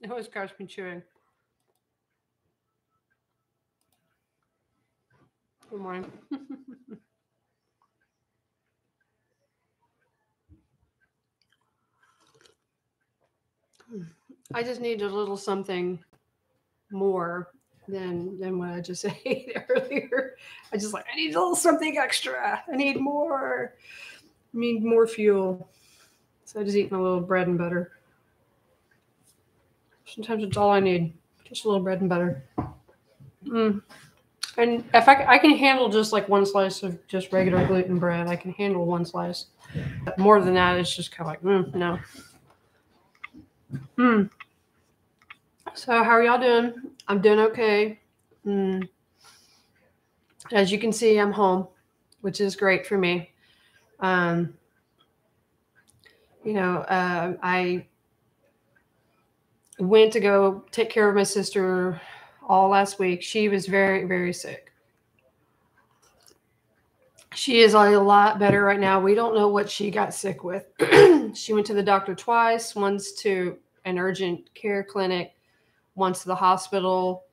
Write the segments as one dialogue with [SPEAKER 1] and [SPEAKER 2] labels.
[SPEAKER 1] it always grabs me chewing. Good morning. I just need a little something more than than what I just ate earlier. I just like I need a little something extra. I need more. I need more fuel. So I just eating a little bread and butter. Sometimes it's all I need. Just a little bread and butter. Mm. And if I, I can handle just like one slice of just regular gluten bread, I can handle one slice. But more than that, it's just kind of like, mm, no. Hmm. So how are y'all doing? I'm doing okay. Mm. As you can see, I'm home, which is great for me. Um, you know, uh, I went to go take care of my sister all last week. She was very, very sick. She is a lot better right now. We don't know what she got sick with. she went to the doctor twice, once to an urgent care clinic, once to the hospital.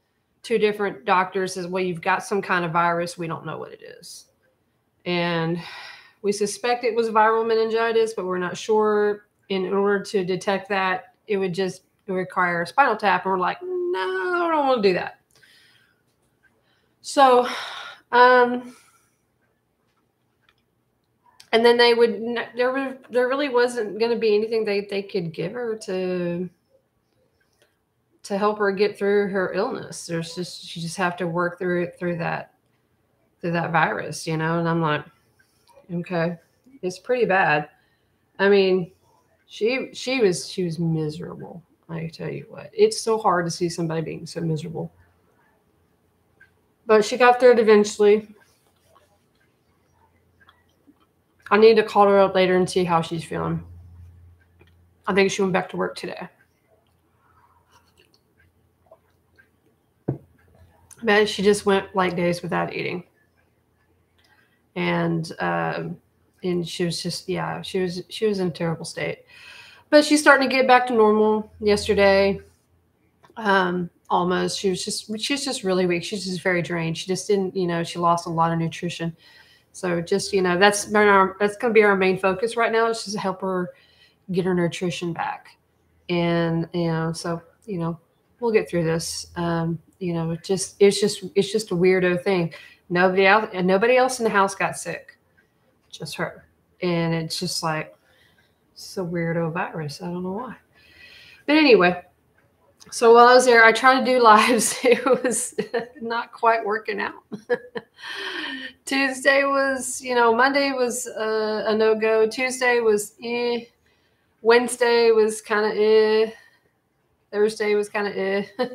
[SPEAKER 1] Two different doctors says, "Well, you've got some kind of virus. We don't know what it is." And we suspect it was viral meningitis, but we're not sure. In order to detect that, it would just require a spinal tap. And we're like, no, I don't want to do that. So, um, and then they would there was there really wasn't going to be anything they they could give her to to help her get through her illness. There's just she just have to work through it through that through that virus, you know. And I'm like, okay, it's pretty bad. I mean, she she was she was miserable. I tell you what, it's so hard to see somebody being so miserable. But she got through it eventually. I need to call her up later and see how she's feeling. I think she went back to work today. But she just went like days without eating. And um, and she was just yeah, she was she was in terrible state but she's starting to get back to normal yesterday. Um, almost. She was just she's just really weak. She's just very drained. She just didn't, you know, she lost a lot of nutrition. So just, you know, that's that's going to be our main focus right now is just to help her get her nutrition back. And, you know, so, you know, we'll get through this. Um, you know, it just, it's just, it's just a weirdo thing. Nobody else, nobody else in the house got sick, just her. And it's just like, it's a weirdo virus. I don't know why. But anyway, so while I was there, I tried to do lives. It was not quite working out. Tuesday was, you know, Monday was a no go. Tuesday was eh. Wednesday was kind of eh. Thursday was kind of eh.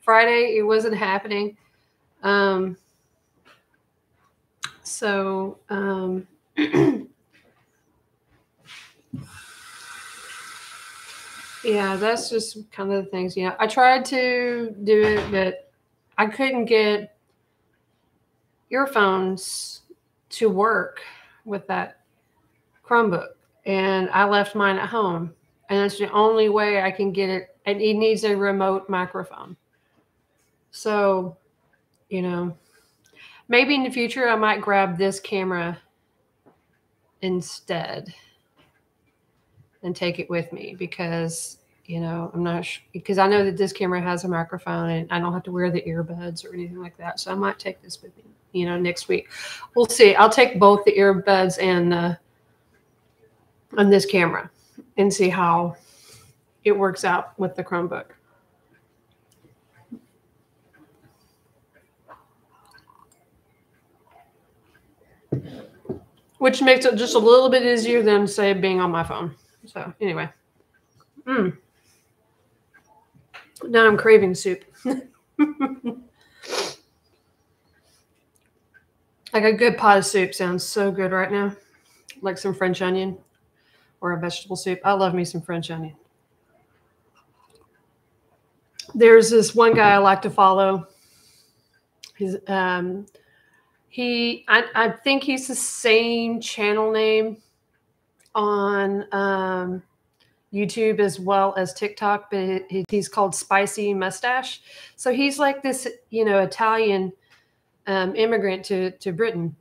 [SPEAKER 1] Friday, it wasn't happening. Um, so, um, yeah, that's just kind of the things. You know, I tried to do it, but I couldn't get earphones to work with that Chromebook, and I left mine at home, and that's the only way I can get it. And it needs a remote microphone. So, you know, maybe in the future I might grab this camera instead and take it with me because you know i'm not sh- because i know that this camera has a microphone and i don't have to wear the earbuds or anything like that. So i might take this with me you know next week. We'll see. I'll take both the earbuds and uh on this camera and see how it works out with the chromebook. Which makes it just a little bit easier than say being on my phone. So anyway, mm. Now I'm craving soup. like a good pot of soup sounds so good right now, like some French onion or a vegetable soup. I love me some French onion. There's this one guy I like to follow. He's um, he I, I think he's the same channel name on um, YouTube as well as TikTok, but he's called Spicy Moustache. So he's like this, you know, Italian um, immigrant to to Britain,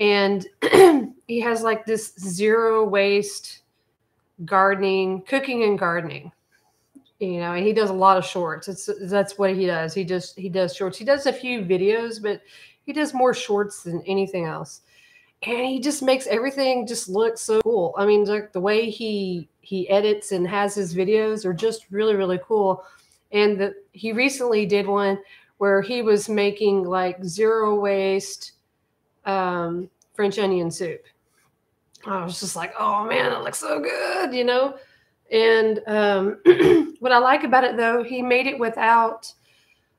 [SPEAKER 1] and he has like this zero waste gardening, cooking and gardening. You know, and he does a lot of shorts. It's that's what he does. He just he does shorts. He does a few videos, but he does more shorts than anything else. And he just makes everything just look so cool. I mean, like the way he he edits and has his videos are just really really cool. And the, he recently did one where he was making like zero waste um, French onion soup I was just like, oh man, it looks so good, you know? And um, what I like about it though, he made it without,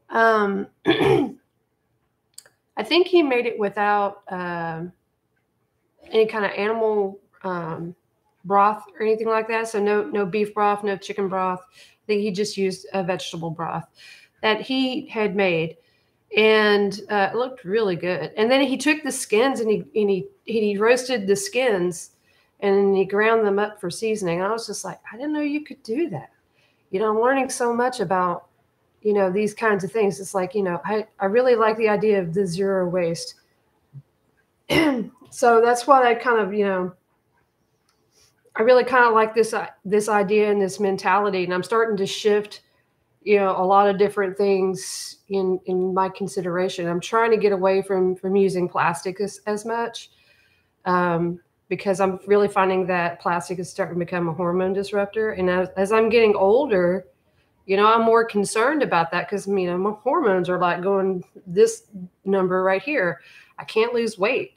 [SPEAKER 1] um, I think he made it without um, any kind of animal um, broth or anything like that. So no, no beef broth, no chicken broth. I think he just used a vegetable broth that he had made and uh, it looked really good. And then he took the skins and he and he he roasted the skins and he ground them up for seasoning. And I was just like, I didn't know you could do that. You know, I'm learning so much about you know these kinds of things. It's like you know, I I really like the idea of the zero waste. so that's what I kind of you know. I really kind of like this uh, this idea and this mentality, and I'm starting to shift you know a lot of different things in in my consideration. I'm trying to get away from from using plastic as, as much um, because i'm really finding that plastic is starting to become a hormone disruptor and as, as i'm getting older you know i'm more concerned about that because you know my hormones are like going this number right here. I can't lose weight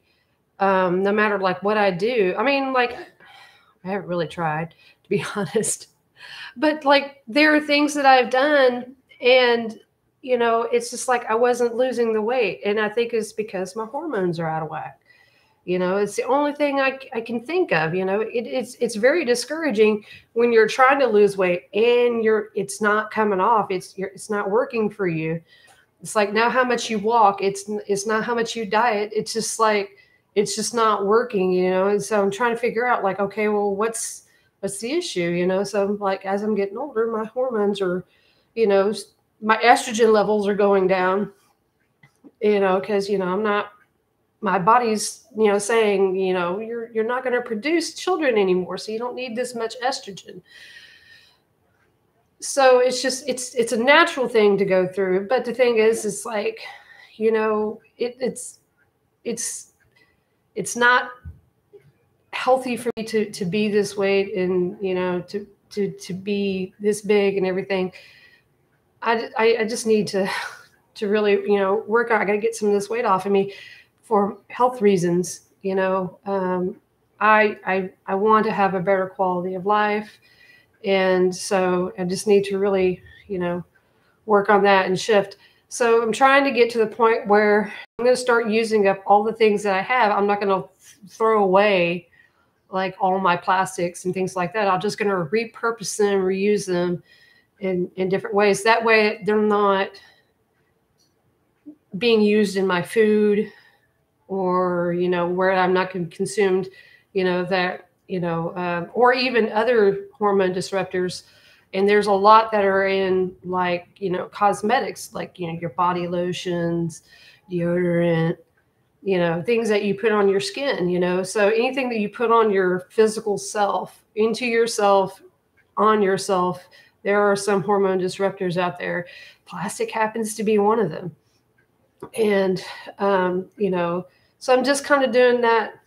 [SPEAKER 1] um, no matter like what i do. I mean like i haven't really tried to be honest but like there are things that I've done and you know, it's just like I wasn't losing the weight. And I think it's because my hormones are out of whack. You know, it's the only thing I, I can think of. You know, it, it's it's very discouraging when you're trying to lose weight and you're it's not coming off. It's it's not working for you. It's like now how much you walk. It's it's not how much you diet. It's just like it's just not working. You know, and so I'm trying to figure out like, okay, well, what's what's the issue? You know, so like as I'm getting older, my hormones are, you know, my estrogen levels are going down. You know, because you know I'm not, my body's you know saying you know you're you're not going to produce children anymore, so you don't need this much estrogen. So it's just it's it's a natural thing to go through, but the thing is, it's like, you know, it, it's it's it's not healthy for me to to be this weight and you know to to to be this big and everything. I i, I just need to to really you know work out i got to get some of this weight off of me for health reasons you know. Um, I, I i want to have a better quality of life. And so i just need to really you know work on that and shift so i'm trying to get to the point where i'm going to start using up all the things that i have i'm not going to throw away like all my plastics and things like that. I'm just going to repurpose them, reuse them in, in different ways. That way they're not being used in my food or, you know, where I'm not consumed, you know, that, you know, uh, or even other hormone disruptors. And there's a lot that are in like, you know, cosmetics, like, you know, your body lotions, deodorant, you know things that you put on your skin you know? So anything that you put on your physical self into yourself on yourself there are some hormone disruptors out there. Plastic happens to be one of them. And um, you know so i'm just kind of doing that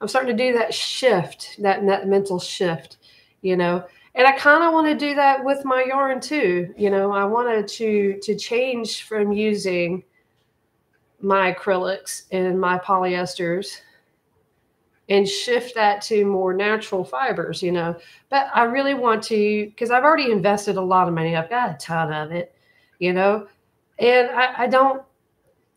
[SPEAKER 1] i'm starting to do that shift that that mental shift you know and i kind of want to do that with my yarn too you know i wanted to to change from using my acrylics and my polyesters and shift that to more natural fibers, you know. But I really want to because I've already invested a lot of money. I've got a ton of it, you know, and I, I don't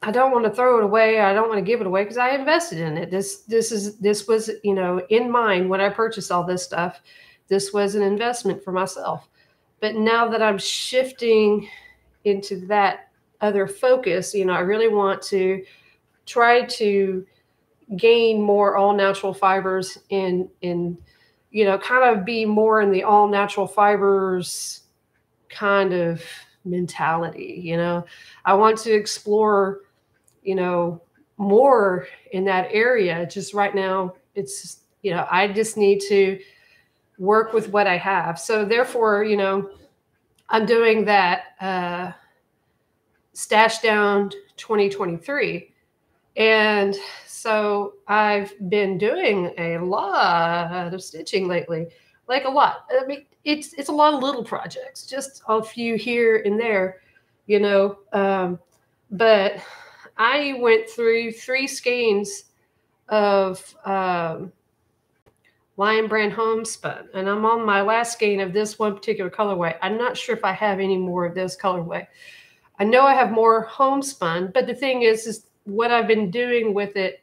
[SPEAKER 1] I don't want to throw it away. I don't want to give it away because I invested in it. This this is this was, you know, in mind when I purchased all this stuff. This was an investment for myself. But now that I'm shifting into that other focus, you know, I really want to try to gain more all natural fibers in in you know, kind of be more in the all natural fibers kind of mentality. You know, I want to explore, you know, more in that area. Just right now, it's, you know, I just need to work with what I have. So therefore, you know, I'm doing that uh, stash down 2023. And so I've been doing a lot of stitching lately, like a lot. I mean, it's it's a lot of little projects, just a few here and there, you know. Um, but I went through three skeins of um, Lion Brand Homespun, and I'm on my last skein of this one particular colorway. I'm not sure if I have any more of this colorway. I know I have more homespun, but the thing is, is what I've been doing with it.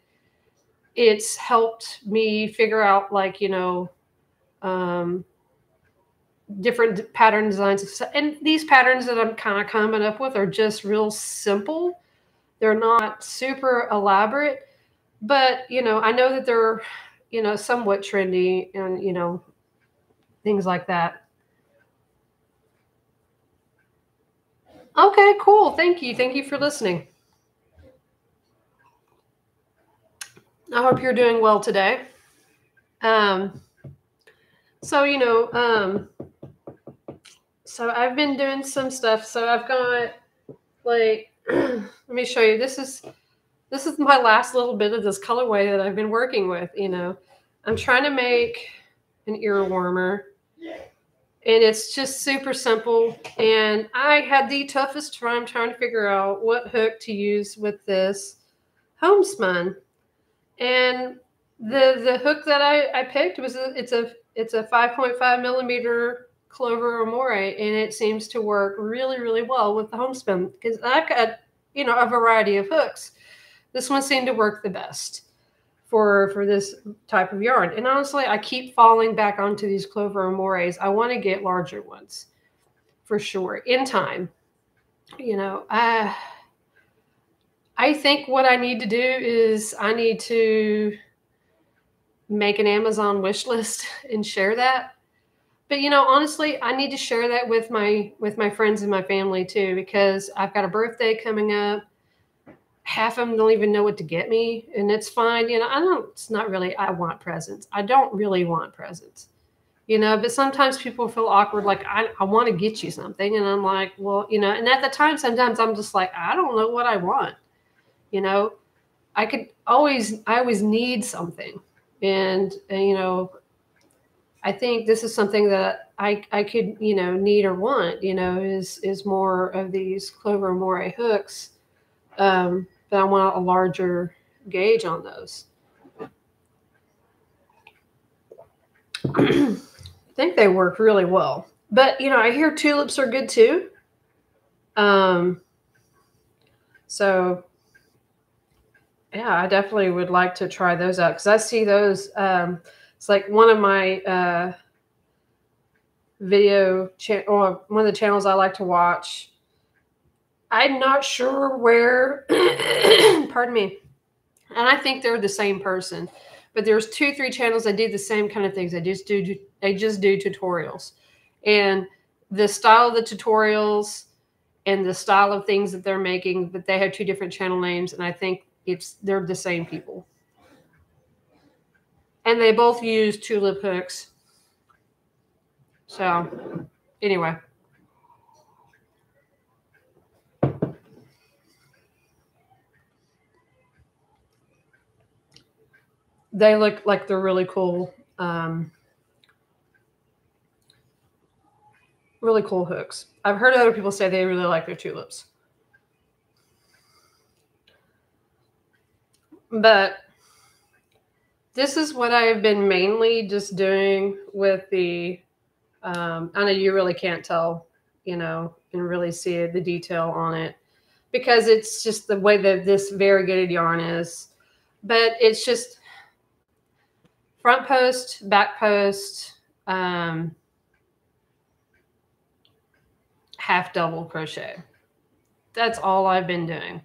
[SPEAKER 1] It's helped me figure out, like you know, um, different pattern designs. And these patterns that I'm kind of coming up with are just real simple. They're not super elaborate, but you know, I know that they're, you know, somewhat trendy and you know, things like that. Okay, cool. Thank you. Thank you for listening. I hope you're doing well today. Um, so you know, um, so I've been doing some stuff. So I've got like let me show you. This is this is my last little bit of this colorway that I've been working with, you know. I'm trying to make an ear warmer. And it's just super simple. And I had the toughest time trying to figure out what hook to use with this homespun. And the the hook that I, I picked was a, it's a it's a 5.5 millimeter Clover Amour, and it seems to work really, really well with the homespun because I've got, you know, a variety of hooks. This one seemed to work the best for for this type of yarn. And honestly, I keep falling back onto these Clover Amours. I want to get larger ones for sure in time. You know, I I think what I need to do is I need to make an Amazon wish list and share that but you know honestly i need to share that with my with my friends and my family too because i've got a birthday coming up half of them don't even know what to get me and it's fine you know i don't it's not really i want presents i don't really want presents you know but sometimes people feel awkward like i, I want to get you something and i'm like well you know and at the time sometimes i'm just like i don't know what i want you know i could always i always need something and, and you know I think this is something that I, I could, you know, need or want, you know, is is more of these Clover Amour hooks. Um, but I want a larger gauge on those. I think they work really well. But, you know, I hear tulips are good too. Um, so, yeah, I definitely would like to try those out because I see those. Um, it's like one of my uh, video cha- or one of the channels I like to watch. I'm not sure where, pardon me, and I think they're the same person, but there's two, three channels that do the same kind of things. They just do they just do tutorials, and the style of the tutorials and the style of things that they're making, but they have two different channel names, and I think it's they're the same people and they both use tulip hooks. So, anyway. They look like they're really cool. Um, really cool hooks. I've heard other people say they really like their tulips. But this is what I have been mainly just doing with the, um, I know you really can't tell, you know, and really see the detail on it because it's just the way that this variegated yarn is. But it's just front post, back post, um, half double crochet. That's all I've been doing.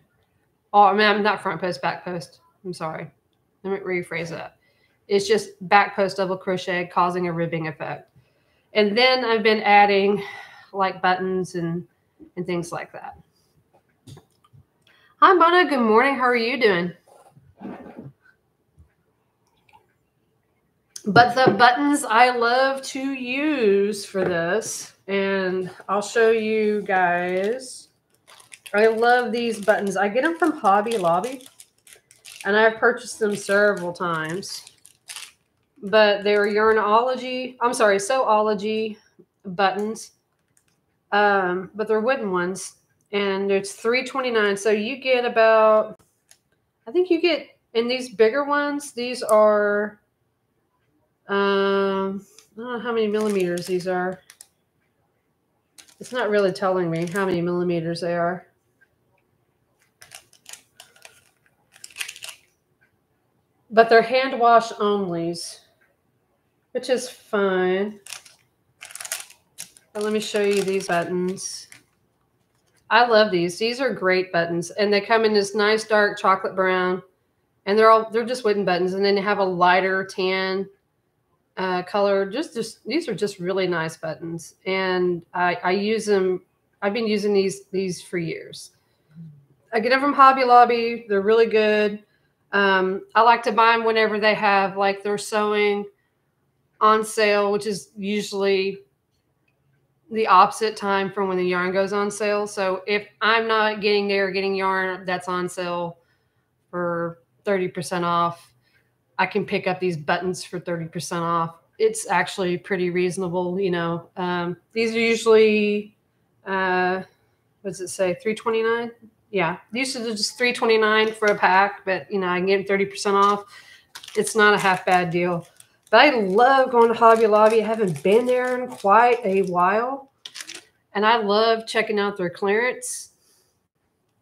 [SPEAKER 1] Oh, I mean, I'm not front post, back post. I'm sorry. Let me rephrase that It's just back post double crochet causing a ribbing effect. And then I've been adding like buttons and, and things like that. Hi, Mona. Good morning. How are you doing? But the buttons I love to use for this, and I'll show you guys. I love these buttons. I get them from Hobby Lobby, and I've purchased them several times. But they're Yarnology, I'm sorry, Sewology buttons. Um, but they're wooden ones, and it's three twenty nine. So you get about, I think you get in these bigger ones. These are um, I don't know how many millimeters these are. It's not really telling me how many millimeters they are. But they're hand wash onlys, which is fine. But let me show you these buttons. I love these. These are great buttons. And they come in this nice dark chocolate brown. And they're all they're just wooden buttons. And then they have a lighter tan uh, color. Just, just these are just really nice buttons, and I, I use them. I've been using these these for years. I get them from Hobby Lobby. They're really good. Um, I like to buy them whenever they have like their sewing on sale, which is usually the opposite time from when the yarn goes on sale. So if I'm not getting there, getting yarn that's on sale for 30% off, I can pick up these buttons for 30% off. It's actually pretty reasonable, you know. Um, these are usually, uh, what does it say, 329 Yeah, these are just 329 for a pack, but, you know, I can get 30% off. It's not a half bad deal. But I love going to Hobby Lobby. I haven't been there in quite a while. And I love checking out their clearance,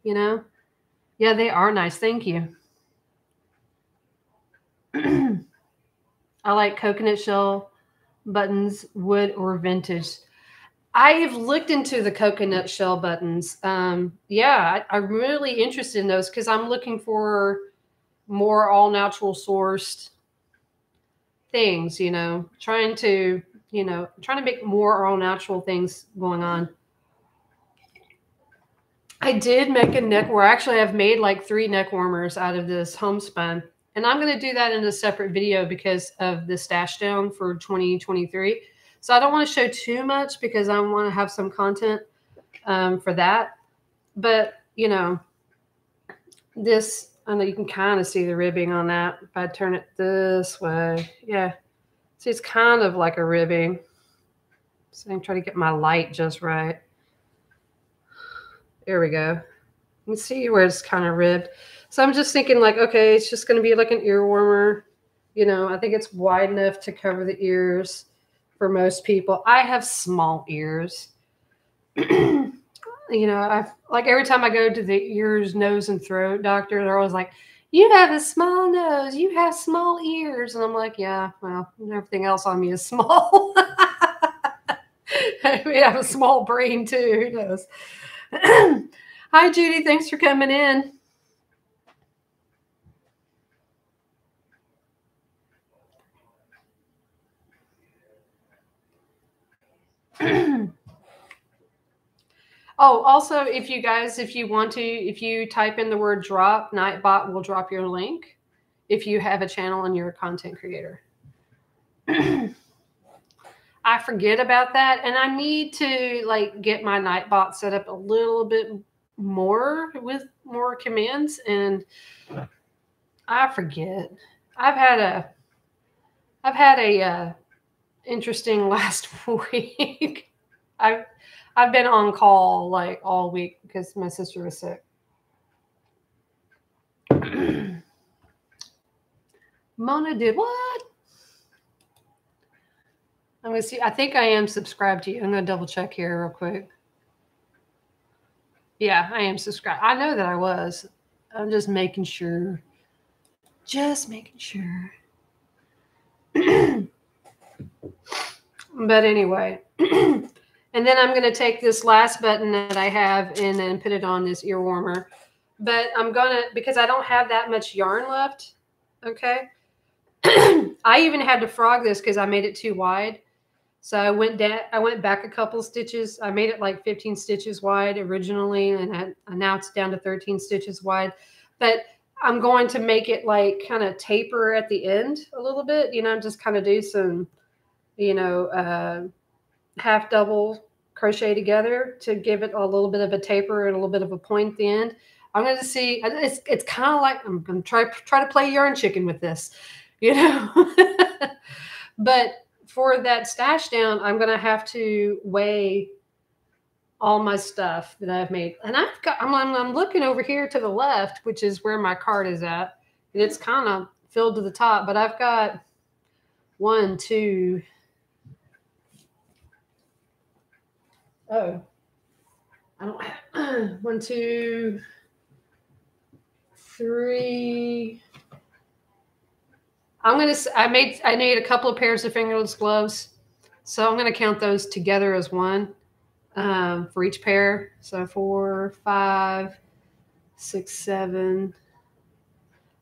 [SPEAKER 1] you know. Yeah, they are nice. Thank you. I like coconut shell buttons, wood or vintage. I've looked into the coconut shell buttons. Um, yeah, I, am really interested in those because I'm looking for more all natural sourced things, you know, trying to, you know, trying to make more all natural things going on. I did make a neck warmer. Actually, I've made like three neck warmers out of this homespun. And I'm going to do that in a separate video because of the stash down for 2023. So I don't want to show too much because I want to have some content um, for that. But, you know, this, I know you can kind of see the ribbing on that if I turn it this way. Yeah. See, it's kind of like a ribbing. So I'm trying to get my light just right. There we go. You see where it's kind of ribbed. So I'm just thinking like, okay, it's just going to be like an ear warmer. You know, I think it's wide enough to cover the ears for most people. I have small ears. you know, I've like every time I go to the ears, nose, and throat doctor, they're always like, you have a small nose, you have small ears. And I'm like, yeah, well, everything else on me is small. we have a small brain too. Who knows? Hi, Judy. Thanks for coming in. oh, also, if you guys, if you want to, if you type in the word drop, Nightbot will drop your link if you have a channel and you're a content creator. I forget about that and I need to like get my Nightbot set up a little bit more with more commands and I forget. I've had a I've had a uh, interesting last week. I've I've been on call like all week because my sister was sick. Mona did what? I'm gonna see. I think I am subscribed to you. I'm gonna double check here real quick. Yeah, I am subscribed. I know that I was. I'm just making sure. Just making sure. But anyway, and then I'm going to take this last button that I have and then put it on this ear warmer. But I'm going to, because I don't have that much yarn left, okay, I even had to frog this because I made it too wide. So I went down, I went back a couple stitches. I made it like 15 stitches wide originally, and I, now it's down to 13 stitches wide. But I'm going to make it like kind of taper at the end a little bit, you know, just kind of do some, you know, uh, half double crochet together to give it a little bit of a taper and a little bit of a point at the end. I'm going to see. It's it's kind of like I'm going to try try to play yarn chicken with this, you know. but for that stash down, I'm going to have to weigh all my stuff that I've made, and I've got. I'm, I'm I'm looking over here to the left, which is where my card is at, and it's kind of filled to the top. But I've got one, two. Oh, I don't have one, two three. I'm gonna. I made. I made a couple of pairs of fingerless gloves, so I'm gonna count those together as one um, for each pair. So four, five, six, seven.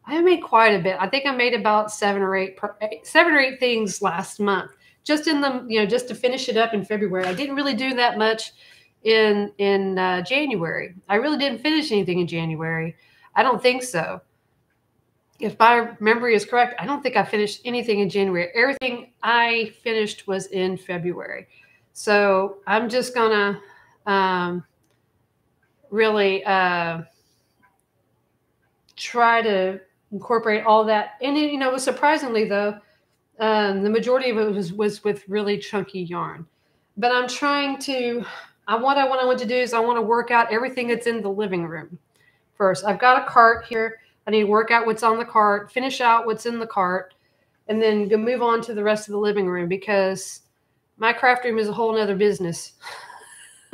[SPEAKER 1] I made quite a bit. I think I made about seven or eight, seven or eight things last month, just in the you know just to finish it up in February. I didn't really do that much in in uh, January. I really didn't finish anything in January. I don't think so. If my memory is correct, I don't think I finished anything in January. Everything I finished was in February. So I'm just to um, really uh, try to incorporate all that. And, you know, surprisingly, though, um, the majority of it was, was with really chunky yarn. But I'm trying to, I, what I, I want to do is I want to work out everything that's in the living room first. I've got a cart here. I need to work out what's on the cart, finish out what's in the cart, and then go move on to the rest of the living room because my craft room is a whole nother business.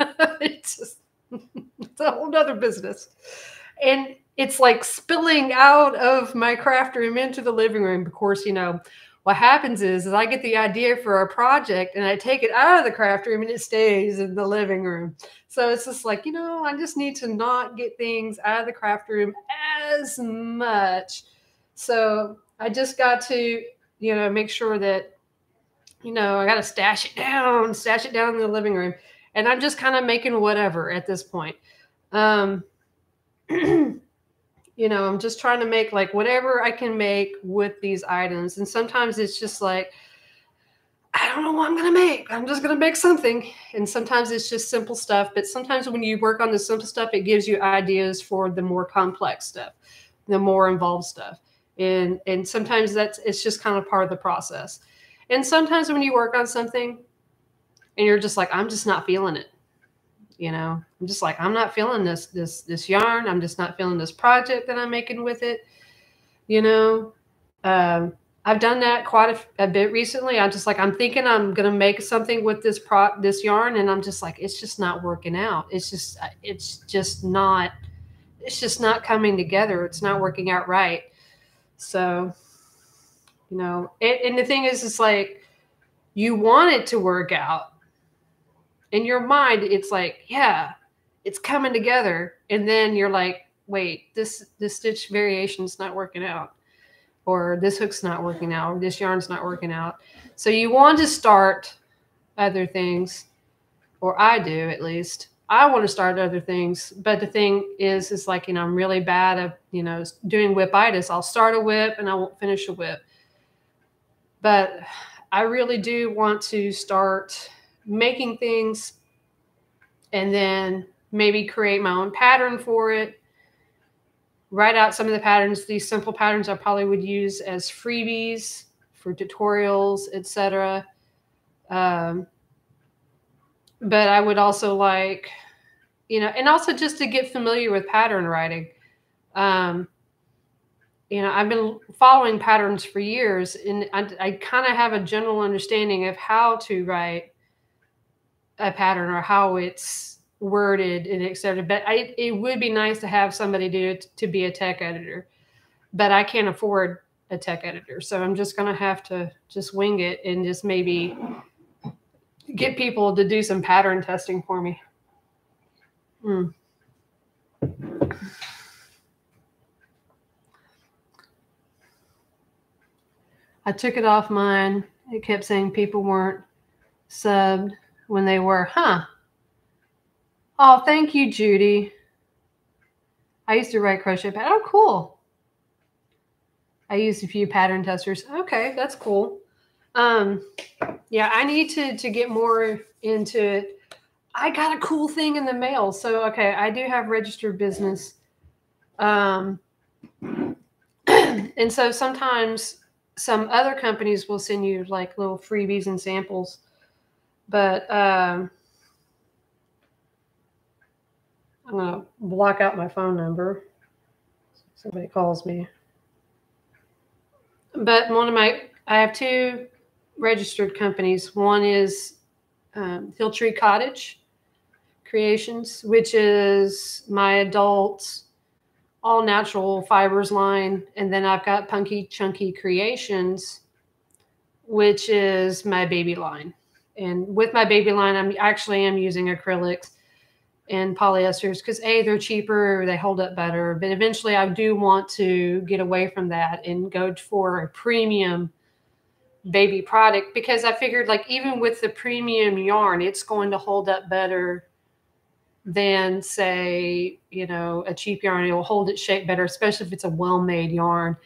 [SPEAKER 1] it's just it's a whole nother business. And it's like spilling out of my craft room into the living room. Of course, you know, what happens is, is I get the idea for a project and I take it out of the craft room and it stays in the living room. So it's just like, you know, I just need to not get things out of the craft room as much. So I just got to, you know, make sure that, you know, I got to stash it down, stash it down in the living room. And I'm just kind of making whatever at this point. Um, you know, I'm just trying to make like whatever I can make with these items. And sometimes it's just like, I don't know what I'm going to make. I'm just going to make something. And sometimes it's just simple stuff. But sometimes when you work on the simple stuff, it gives you ideas for the more complex stuff, the more involved stuff. And, and sometimes that's, it's just kind of part of the process. And sometimes when you work on something and you're just like, I'm just not feeling it you know i'm just like i'm not feeling this this this yarn. I'm just not feeling this project that i'm making with it you know? Um, i've done that quite a, a, bit recently. I'm just like i'm thinking i'm gonna make something with this pro this yarn and i'm just like it's just not working out. It's just uh, it's just not it's just not coming together. It's not working out right. So you know it, and the thing is it's like you want it to work out in your mind it's like yeah it's coming together. And then you're like wait this this stitch variation is not working out. Or this hook's not working out. Or this yarn's not working out. So you want to start other things or i do at least. I want to start other things but the thing is is like you know i'm really bad at you know doing whip-itis i'll start a whip and i won't finish a whip. But i really do want to start making things and then maybe create my own pattern for it. Write out some of the patterns these simple patterns i probably would use as freebies for tutorials etc um, but i would also like you know and also just to get familiar with pattern writing. Um, you know i've been following patterns for years and i, I kind of have a general understanding of how to write a pattern or how it's worded and etc. But I, it would be nice to have somebody do it to be a tech editor, but I can't afford a tech editor, so I'm just gonna have to just wing it and just maybe get people to do some pattern testing for me. Hmm. I took it off mine. It kept saying people weren't subbed when they were, huh? Oh, thank you, Judy. I used to write crochet pattern. Oh, cool. I used a few pattern testers. Okay, that's cool. Um, yeah, I need to to get more into it. I got a cool thing in the mail. So okay, I do have registered business. Um, and so sometimes some other companies will send you like little freebies and samples, but um, I'm gonna block out my phone number. Somebody calls me. But one of my, I have two registered companies. One is um, Hilltree Cottage Creations, which is my adult all natural fibers line. And then I've got Punky Chunky Creations, which is my baby line. And with my baby line, I'm actually am using acrylics and polyesters because a they're cheaper, they hold up better. But eventually, I do want to get away from that and go for a premium baby product because I figured like even with the premium yarn, it's going to hold up better than say you know a cheap yarn. It will hold its shape better, especially if it's a well-made yarn.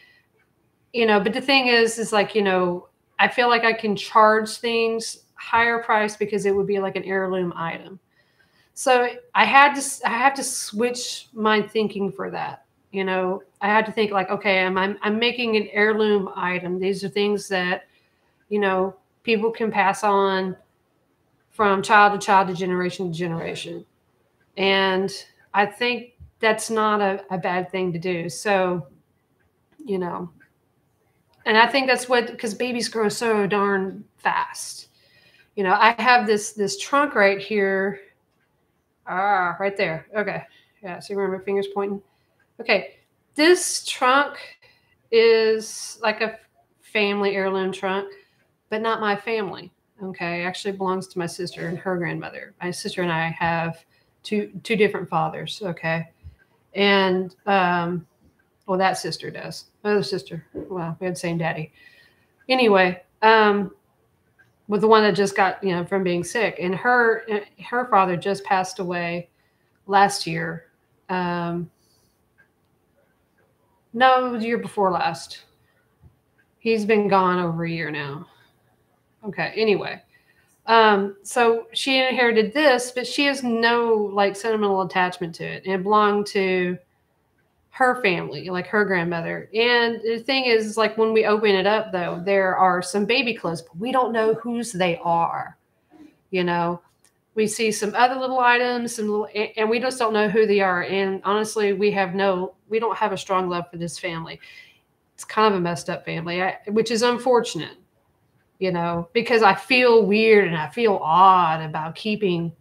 [SPEAKER 1] You know, but the thing is, is like you know, I feel like I can charge things higher price because it would be like an heirloom item so I had to I have to switch my thinking for that. You know, I had to think like, okay, I'm I'm, I'm making an heirloom item. These are things that, you know, people can pass on from child to child to generation to generation. And I think that's not a, a bad thing to do. So, you know, and I think that's what because babies grow so darn fast. You know, I have this this trunk right here Ah, right there. Okay. Yeah, see where my finger's pointing? Okay. This trunk is like a family heirloom trunk, but not my family. Okay. Actually belongs to my sister and her grandmother. My sister and I have two two different fathers. Okay. And um, well, that sister does. My other sister. Well, we had the same daddy. Anyway, um, with the one that just got you know from being sick. And her her father just passed away last year. Um no year before last. He's been gone over a year now. Okay anyway. Um so she inherited this but she has no like sentimental attachment to it. It belonged to her family, like her grandmother. And the thing is, like when we open it up, though, there are some baby clothes, but we don't know whose they are. You know, we see some other little items, some little, and we just don't know who they are. And honestly, we have no, we don't have a strong love for this family. It's kind of a messed up family, which is unfortunate. You know, because I feel weird and I feel odd about keeping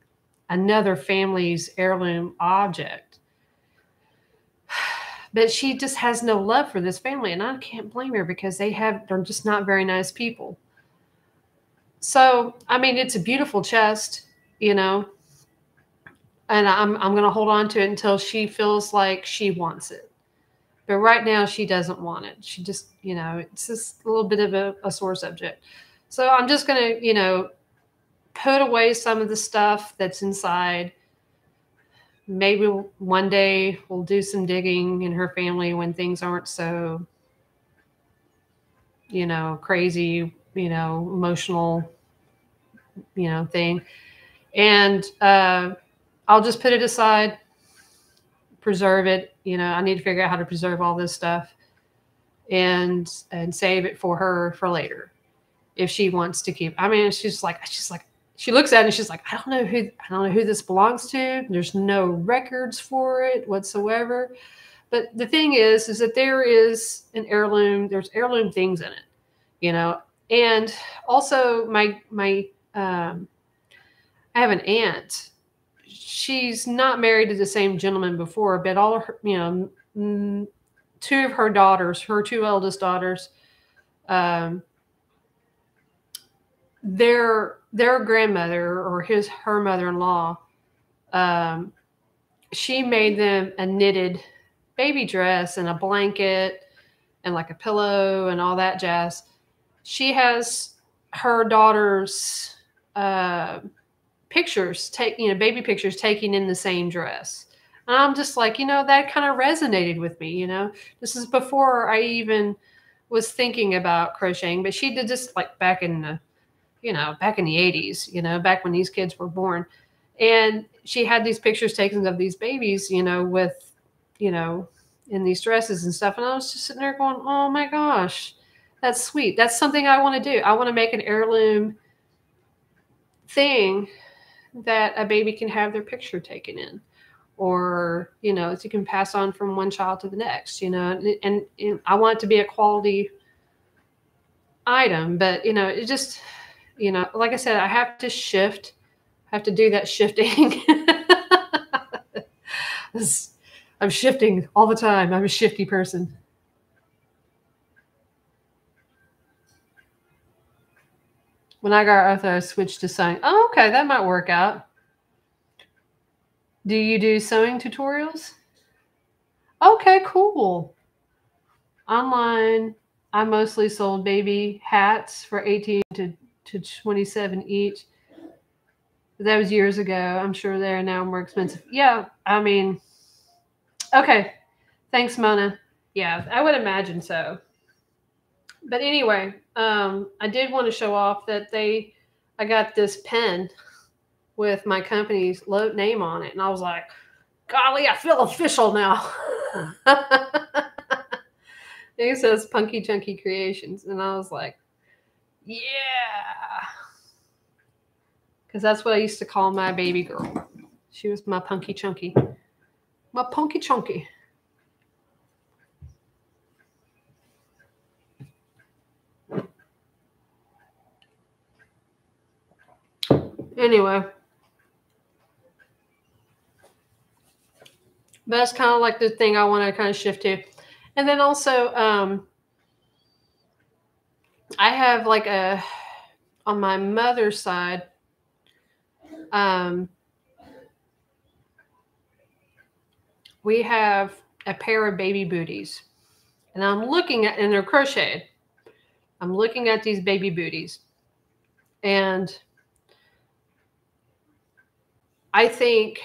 [SPEAKER 1] another family's heirloom object but she just has no love for this family and i can't blame her because they have they're just not very nice people. So i mean it's a beautiful chest you know and i'm, I'm going to hold on to it until she feels like she wants it. But right now she doesn't want it. She just you know it's just a little bit of a, a sore subject. So i'm just going to you know put away some of the stuff that's inside maybe one day we'll do some digging in her family when things aren't so you know crazy you know emotional you know thing. And uh, i'll just put it aside preserve it you know i need to figure out how to preserve all this stuff and and save it for her for later if she wants to keep i mean she's like she's like she looks at it and she's like, I don't know who I don't know who this belongs to. There's no records for it whatsoever. But the thing is, is that there is an heirloom. There's heirloom things in it, you know. And also, my my um, I have an aunt. She's not married to the same gentleman before, but all her, you know, two of her daughters, her two eldest daughters, um, their their grandmother or his her mother-in-law um, she made them a knitted baby dress and a blanket and like a pillow and all that jazz she has her daughter's uh, pictures, take you know, baby pictures taken in the same dress. And I'm just like, you know, that kind of resonated with me. You know, this is before I even was thinking about crocheting, but she did this like back in the, you know, back in the 80s, you know, back when these kids were born. And she had these pictures taken of these babies, you know, with, you know, in these dresses and stuff. And I was just sitting there going, oh my gosh, that's sweet. That's something I want to do. I want to make an heirloom thing that a baby can have their picture taken in or you know that you can pass on from one child to the next you know and, and, and, i want it to be a quality item but you know it just you know like i said i have to shift I have to do that shifting i'm shifting all the time i'm a shifty person when I got Arthur, I switched to sewing. Oh, okay, that might work out. Do you do sewing tutorials? Okay, cool. Online, I mostly sold baby hats for 18 to, to 27 each. That was years ago. I'm sure they're now more expensive. Yeah, I mean, okay. Thanks, Mona. Yeah, I would imagine so. But anyway, um, I did want to show off that they, I got this pen with my company's name on it, and I was like, golly, I feel official now. it says Punky Chunky Creations, and I was like, yeah. Because that's what I used to call my baby girl. She was my Punky Chunky. My Punky Chunky. Anyway. That's kind of like the thing I want to kind of shift to. And then also, um, I have like a, on my mother's side, um, we have a pair of baby booties. And I'm looking at, and they're crocheted. I'm looking at these baby booties. And I think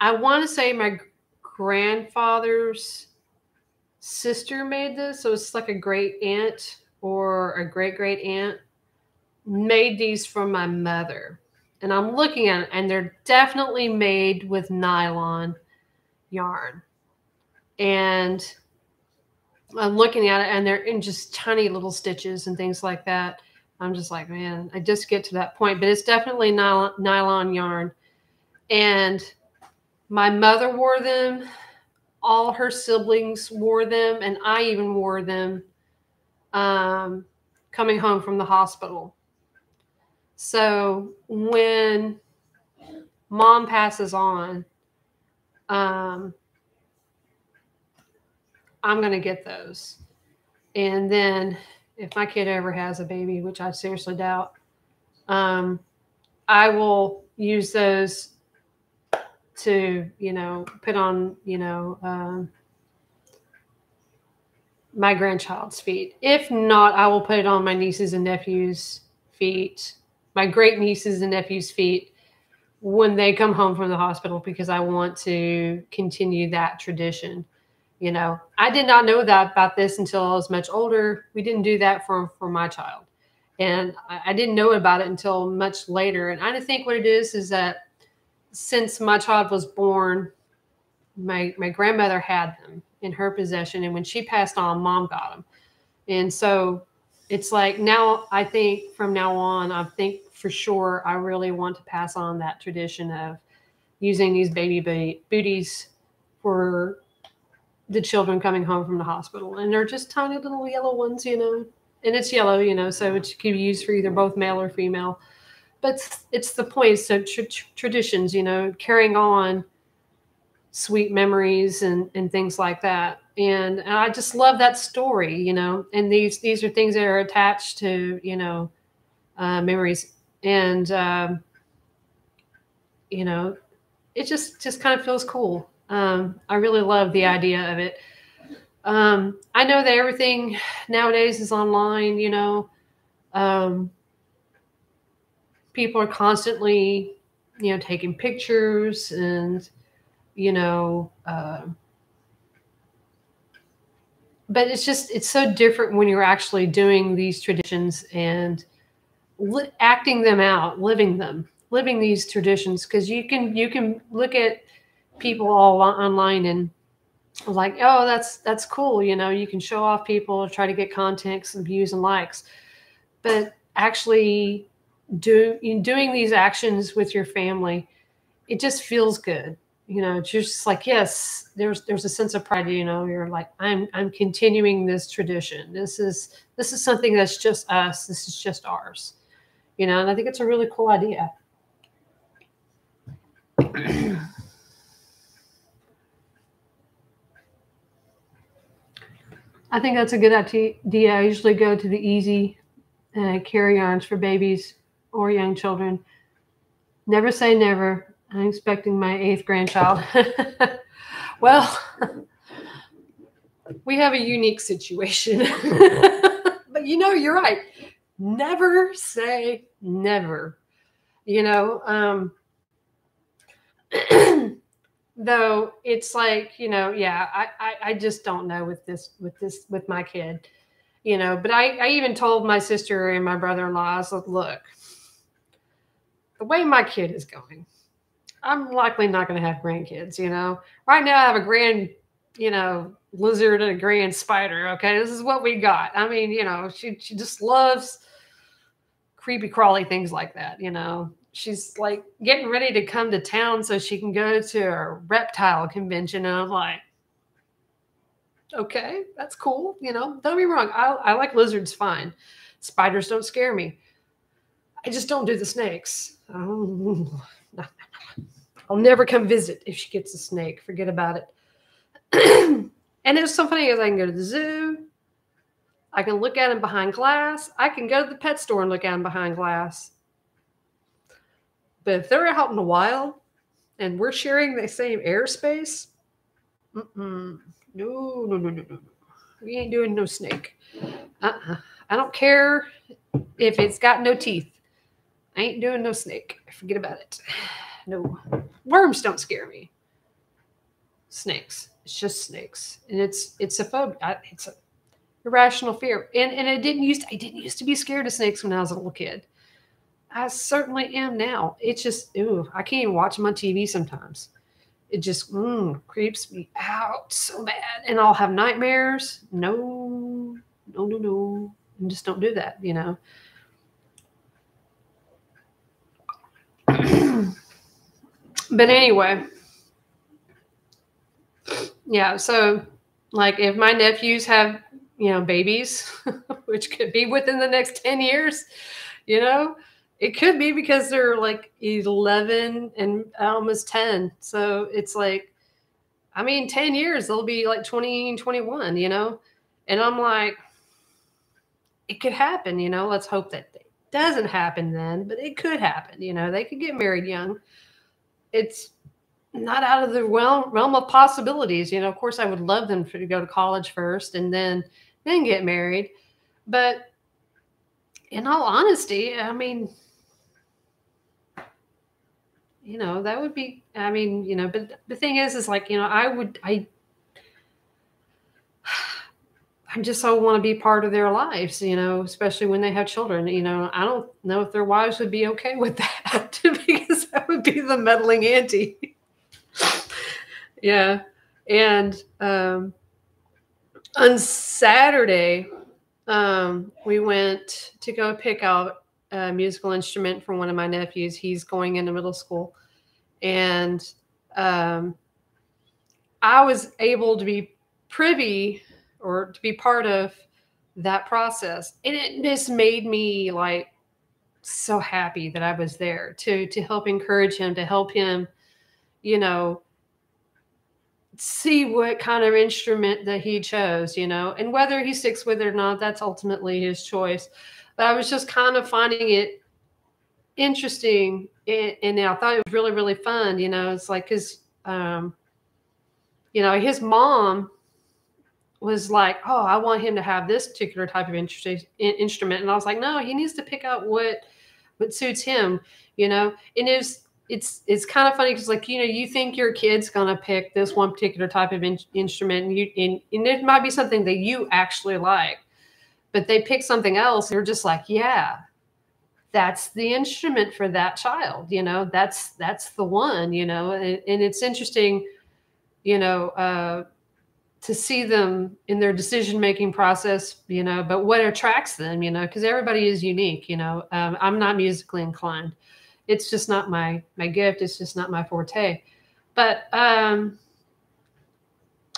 [SPEAKER 1] I want to say my grandfather's sister made this. So it's like a great aunt or a great great aunt made these for my mother. And I'm looking at it, and they're definitely made with nylon yarn. And I'm looking at it, and they're in just tiny little stitches and things like that. I'm just like, man, I just get to that point, but it's definitely nylon, nylon yarn. And my mother wore them, all her siblings wore them, and I even wore them um, coming home from the hospital. So when mom passes on, um, I'm going to get those. And then if my kid ever has a baby, which I seriously doubt, um, I will use those to, you know, put on, you know, um, my grandchild's feet. If not, I will put it on my nieces and nephews' feet, my great nieces and nephews' feet when they come home from the hospital because I want to continue that tradition you know. I did not know that about this until i was much older. We didn't do that for for my child. And I, I didn't know about it until much later. And i think what it is is that since my child was born my my grandmother had them in her possession and when she passed on mom got them and so it's like now i think from now on i think for sure i really want to pass on that tradition of using these baby booties for the children coming home from the hospital, and they're just tiny little yellow ones, you know. And it's yellow, you know, so it can be used for either both male or female. But it's, the point. So tr- traditions, you know, carrying on sweet memories and and things like that. And, and I just love that story, you know. And these these are things that are attached to you know uh, memories, and um, you know, it just just kind of feels cool um, I really love the idea of it. um, I know that everything nowadays is online, you know. Um, people are constantly, you know, taking pictures and, you know, uh, but it's just, it's so different when you're actually doing these traditions and li- acting them out, living them, living these traditions. Cause you can, you can look at people all online and, like oh that's that's cool you know you can show off people try to get contacts and views and likes but actually do in doing these actions with your family it just feels good. You know it's just like yes there's there's a sense of pride you know you're like i'm i'm continuing this tradition. This is this is something that's just us. This is just ours. You know and i think it's a really cool idea. I think that's a good idea. I usually go to the easy uh, carry-ons for babies or young children. Never say never. I'm expecting my eighth grandchild. well, we have a unique situation. but you know, you're right. Never say never. You know, um, though it's like you know yeah I, I, I just don't know with this with this with my kid you know but i i even told my sister and my brother-in-law i like look the way my kid is going i'm likely not going to have grandkids you know right now i have a grand you know lizard and a grand spider okay this is what we got i mean you know she she just loves creepy crawly things like that you know she's like getting ready to come to town so she can go to a reptile convention. And I'm like, okay, that's cool. You know, don't be wrong. I, I like lizards fine. Spiders don't scare me. I just don't do the snakes. Oh, I'll never come visit if she gets a snake. Forget about it. and it's so funny because I can go to the zoo. I can look at them behind glass. I can go to the pet store and look at them behind glass. But if they're out in the wild and we're sharing the same airspace, no, no, no, no, no, no. We ain't doing no snake. Uh-uh. I don't care if it's got no teeth. I ain't doing no snake. Forget about it. No. Worms don't scare me. Snakes. It's just snakes. And it's it's a phobia. It's a irrational fear. And and it didn't used to, I didn't used to be scared of snakes when I was a little kid. I certainly am now. It's just, ooh, I can't even watch them on TV sometimes. It just mm, creeps me out so bad. And I'll have nightmares. No, no, no, no. And just don't do that, you know. but anyway, yeah. So, like, if my nephews have, you know, babies, which could be within the next 10 years, you know, it could be because they're like 11 and almost 10. So it's like, I mean, 10 years, they'll be like 20 and 21, you know? And I'm like, it could happen, you know? Let's hope that it doesn't happen then, but it could happen, you know? They could get married young. It's not out of the realm, realm of possibilities. You know, of course, I would love them to go to college first and then then get married. But in all honesty, I mean, you know, that would be, I mean, you know, but the thing is, is like, you know, I would, I, I just so want to be part of their lives, you know, especially when they have children. You know, I don't know if their wives would be okay with that because that would be the meddling auntie. yeah. And um, on Saturday, um, we went to go pick out a musical instrument for one of my nephews. He's going into middle school and um, I was able to be privy or to be part of that process, and it just made me like so happy that I was there to to help encourage him, to help him, you know, see what kind of instrument that he chose, you know, and whether he sticks with it or not, that's ultimately his choice. But I was just kind of finding it interesting and, and I thought it was really really fun. You know, it's like because um, you know his mom was like, oh, I want him to have this particular type of instrument, and I was like, no, he needs to pick out what what suits him, you know. And it's it's it's kind of funny because like you know you think your kid's gonna pick this one particular type of in- instrument, and you and, and it might be something that you actually like, but they pick something else. You're just like, yeah, that's the instrument for that child you know that's that's the one you know and, and it's interesting you know uh, to see them in their decision making process you know but what attracts them you know because everybody is unique you know um, i'm not musically inclined. It's just not my my gift it's just not my forte. But um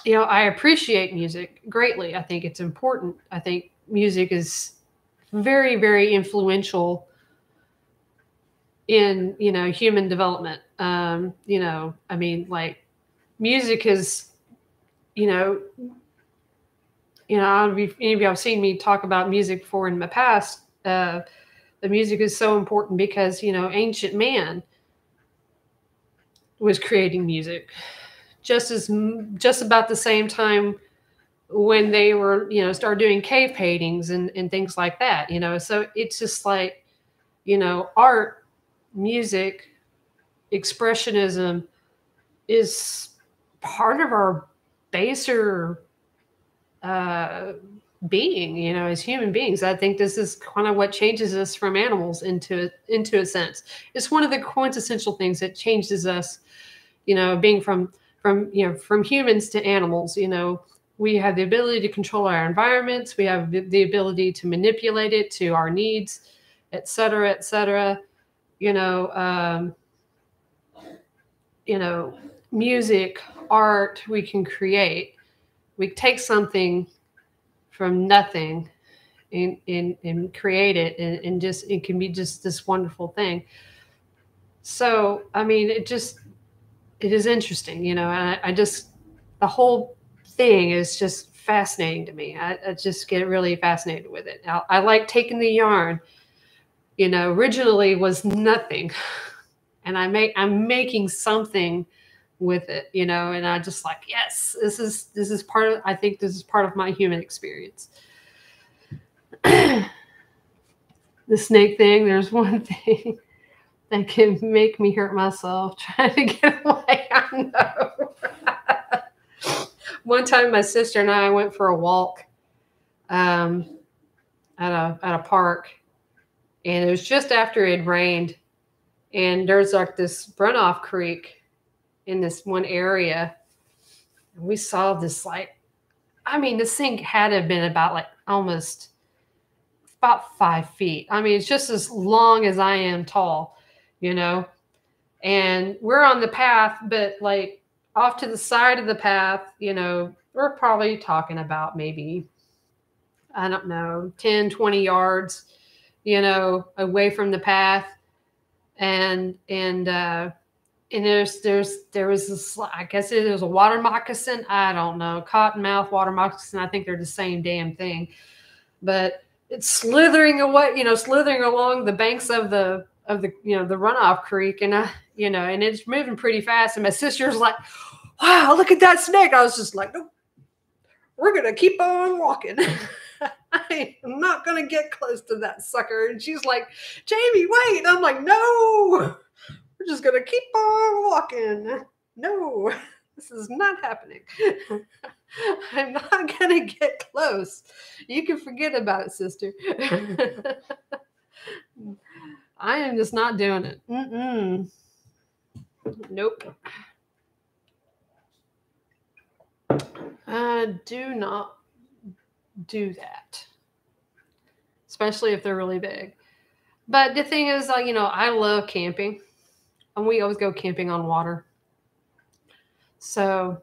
[SPEAKER 1] you know i appreciate music greatly. I think it's important. I think music is very very influential in you know human development. Um you know i mean like music is you know you know if any of you have seen me talk about music before in the past uh the music is so important because you know ancient man was creating music. Just as just about the same time when they were you know started doing cave paintings and and things like that you know so it's just like you know art music, expressionism is part of our baser uh, being, you know, as human beings. I think this is kind of what changes us from animals into into a sense. It's one of the quintessential things that changes us, you know, being from from you know from humans to animals. You know, we have the ability to control our environments. We have the ability to manipulate it to our needs, et cetera, et cetera you know, um, you know, music, art we can create. We take something from nothing and, and, and create it and, and just it can be just this wonderful thing. So I mean it just it is interesting, you know, and I, I just the whole thing is just fascinating to me. I, I just get really fascinated with it. I, I like taking the yarn you know, originally was nothing. And I make I'm making something with it, you know, and I just like, yes, this is this is part of I think this is part of my human experience. the snake thing, there's one thing that can make me hurt myself trying to get away. I know. one time my sister and I went for a walk um, at a at a park and it was just after it rained and there's like this runoff creek in this one area. And we saw this like i mean this thing had to have been about like almost about five feet. I mean it's just as long as i am tall you know? And we're on the path but like off to the side of the path you know we're probably talking about maybe i don't know 10 20 yards you know, away from the path. And and uh and there's there's there was this I guess it was a water moccasin. I don't know, cottonmouth water moccasin. I think they're the same damn thing. But it's slithering away, you know, slithering along the banks of the of the you know the runoff creek, and I you know, and it's moving pretty fast. And my sister's like, "Wow, look at that snake!" I was just like, "Nope, we're gonna keep on walking." I am not to get close to that sucker. And she's like, Jaime, wait. And I'm like, no, we're just going to keep on walking. No, this is not happening. I'm not going to get close. You can forget about it, sister. I am just not doing it. Mm-mm. Nope. I do not do that, especially if they're really big. But the thing is, like, you know, I love camping, and we always go camping on water. So,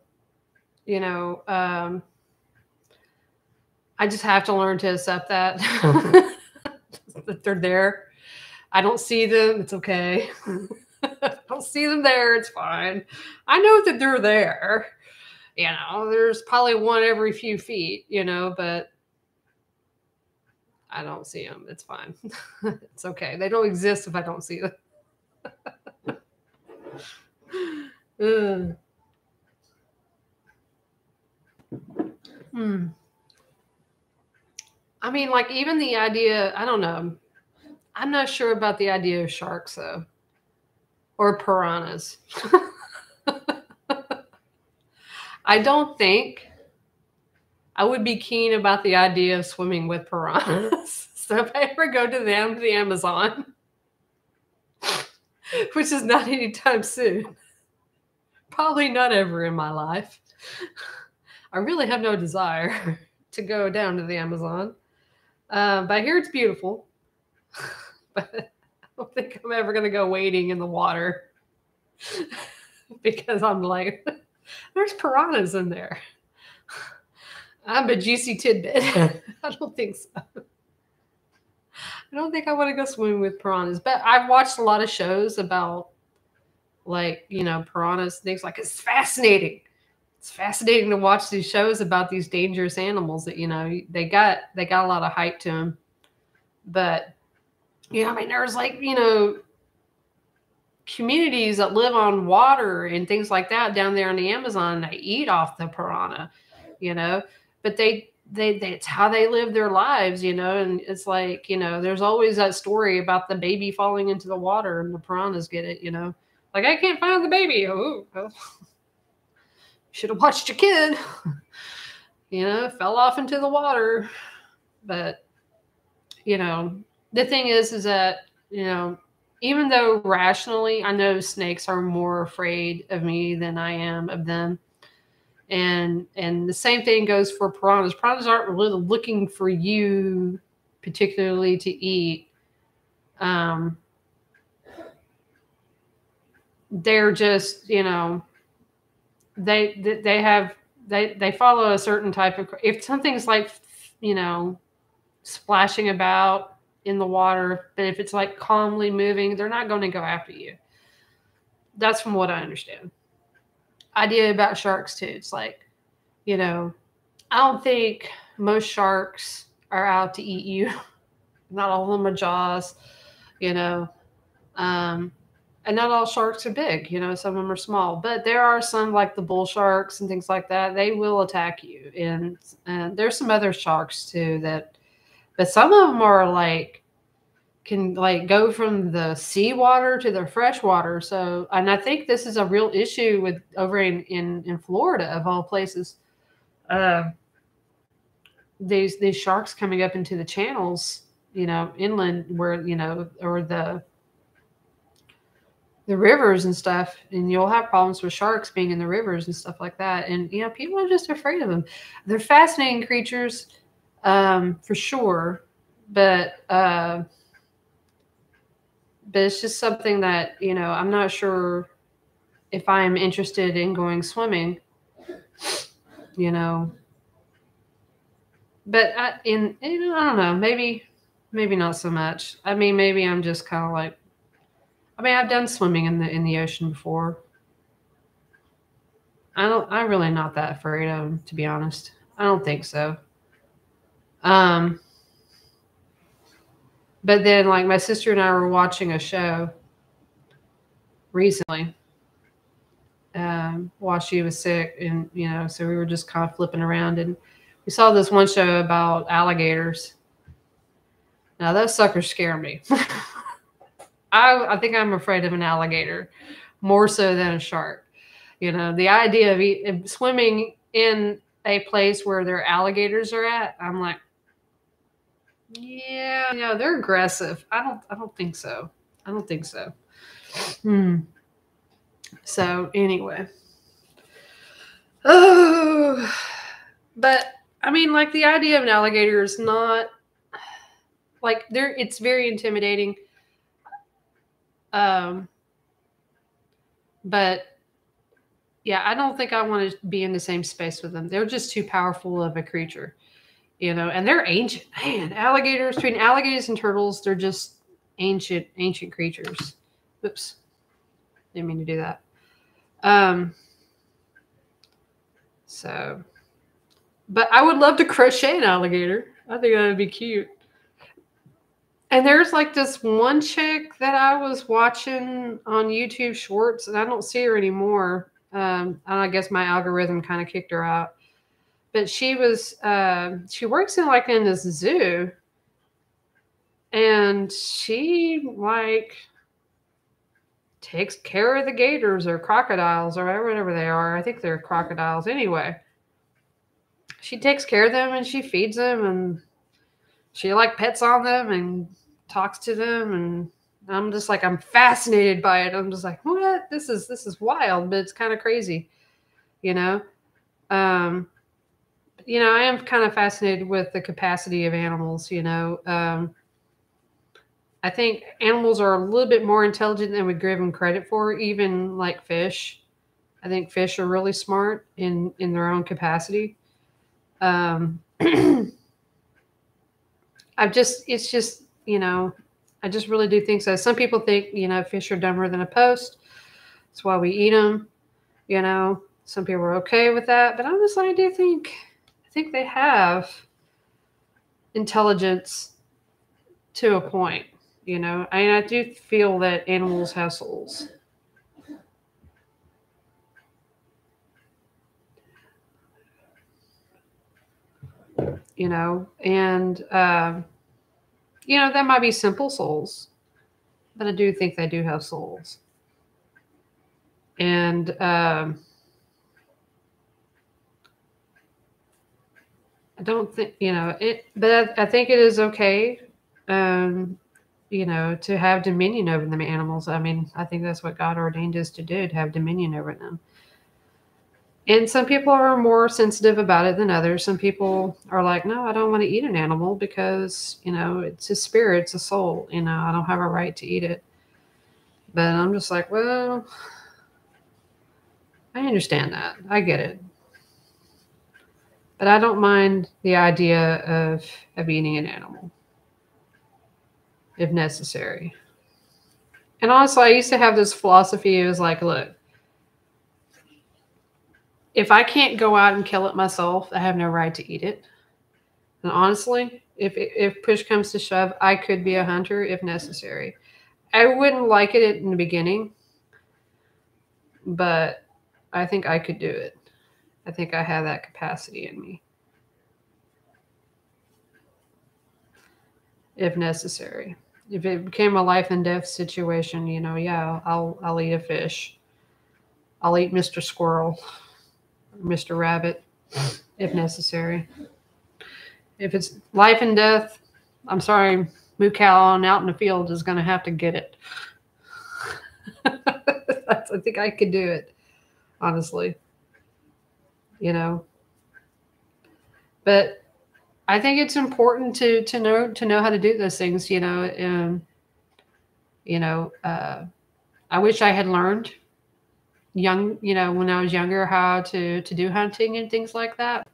[SPEAKER 1] you know, um, I just have to learn to accept that that they're there. I don't see them. It's okay. I don't see them there. It's fine. I know that they're there you know, there's probably one every few feet, you know, but I don't see them. It's fine. it's okay. They don't exist if I don't see them. Hmm. I mean, like even the idea, I don't know. I'm not sure about the idea of sharks though. Or piranhas. I don't think I would be keen about the idea of swimming with piranhas. so if I ever go to the Amazon, which is not anytime soon, probably not ever in my life, I really have no desire to go down to the Amazon. Uh, but I hear it's beautiful. but I don't think I'm ever going to go wading in the water because I'm like, there's piranhas in there. I'm a juicy tidbit. I don't think so. I don't think I want to go swimming with piranhas, but I've watched a lot of shows about like, you know, piranhas, things like it's fascinating. It's fascinating to watch these shows about these dangerous animals that, you know, they got they got a lot of hype to them. But you know, I mean, there's like, you know, communities that live on water and things like that down there in the Amazon. They eat off the piranha, you know, but they, they, it's how they live their lives, you know, and it's like, you know, there's always that story about the baby falling into the water and the piranhas get it, you know, like I can't find the baby. Oh, should have watched your kid, you know, fell off into the water. But, you know, the thing is, is that, you know, even though rationally I know snakes are more afraid of me than I am of them. And and the same thing goes for piranhas. Piranhas aren't really looking for you particularly to eat. Um, they're just, you know, they they have they they follow a certain type of if something's like you know splashing about in the water, but if it's like calmly moving, they're not going to go after you. That's from what I understand. Idea about sharks too. It's like, you know, I don't think most sharks are out to eat you. not all of them are jaws, you know. Um, and not all sharks are big, you know, some of them are small, but there are some like the bull sharks and things like that. They will attack you. And, and there's some other sharks too that but some of them are like can like go from the seawater to the freshwater. So, and I think this is a real issue with over in in, in Florida of all places. Uh, these these sharks coming up into the channels, you know, inland where you know, or the the rivers and stuff, and you'll have problems with sharks being in the rivers and stuff like that. And you know, people are just afraid of them. They're fascinating creatures um, for sure. But uh, but it's just something that you know I'm not sure if I'm interested in going swimming. You know, but I, in know, I don't know, maybe maybe not so much. I mean, maybe I'm just kind of like. I mean, I've done swimming in the in the ocean before. I don't. I'm really not that afraid of them, to be honest. I don't think so. Um, but then, like, my sister and I were watching a show recently um, while she was sick. And, you know, so we were just kind of flipping around and we saw this one show about alligators. Now, those suckers scare me. I, I think I'm afraid of an alligator more so than a shark. You know, the idea of, eat, of swimming in a place where there alligators are at, I'm like, yeah, yeah, they're aggressive. I don't I don't think so. I don't think so. Hmm. So anyway. Oh but I mean like the idea of an alligator is not like there it's very intimidating. Um but yeah, I don't think I want to be in the same space with them. They're just too powerful of a creature you know, and they're ancient. Man, alligators between alligators and turtles, they're just ancient, ancient creatures. Oops, didn't mean to do that. Um, so, but I would love to crochet an alligator. I think that would be cute. And there's like this one chick that I was watching on YouTube Shorts, and I don't see her anymore. Um, I guess my algorithm kind of kicked her out but she was uh, she works in like in this zoo and she like takes care of the gators or crocodiles or whatever they are i think they're crocodiles anyway she takes care of them and she feeds them and she like pets on them and talks to them and I'm just like I'm fascinated by it. I'm just like, what? This is this is wild, but it's kind of crazy, you know. Um, you know, I am kind of fascinated with the capacity of animals. You know, um, I think animals are a little bit more intelligent than we give them credit for. Even like fish, I think fish are really smart in in their own capacity. Um, I've just it's just you know I just really do think so. Some people think, you know, fish are dumber than a post. That's why we eat them. You know, some people are okay with that, but honestly, I do think, I think they have intelligence to a point. You know, I mean, I do feel that animals have souls. You know, and um, you know, that might be simple souls, but I do think they do have souls. And um, I don't think, you know, it, but I, I think it is okay, um, you know, to have dominion over the animals. I mean, I think that's what God ordained us to do, to have dominion over them and some people are more sensitive about it than others. Some people are like, no, I don't want to eat an animal because, you know, it's a spirit, it's a soul. You know, I don't have a right to eat it. But I'm just like, well, I understand that. I get it. But I don't mind the idea of, of eating an animal if necessary. And also, I used to have this philosophy. It was like, look, if I can't go out and kill it myself, I have no right to eat it. And honestly, if if push comes to shove, I could be a hunter if necessary. I wouldn't like it in the beginning, but I think I could do it. I think I have that capacity in me. If necessary. If it became a life and death situation, you know, yeah, I'll I'll eat a fish. I'll eat Mr. Squirrel. Mr. Rabbit if necessary. If it's life and death, I'm sorry, Moo Cow on out in the field is going to have to get it. I think I could do it, honestly. You know, but I think it's important to to know to know how to do those things. You know, and you know, uh, I wish I had learned young, you know, when I was younger, how to to do hunting and things like that.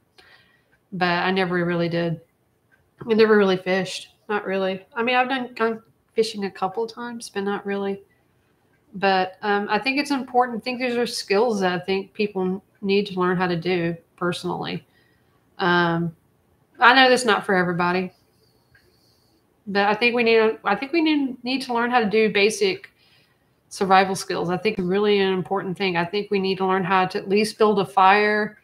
[SPEAKER 1] But I never really did. I never really fished. Not really. I mean, I've done gone fishing a couple times, but not really. But um, I think it's important. I think these are skills that I think people need to learn how to do personally. Um, I know that's not for everybody, but I think we need. I think we need need to learn how to do basic survival skills. I think really an important thing. I think we need to learn how to at least build a fire.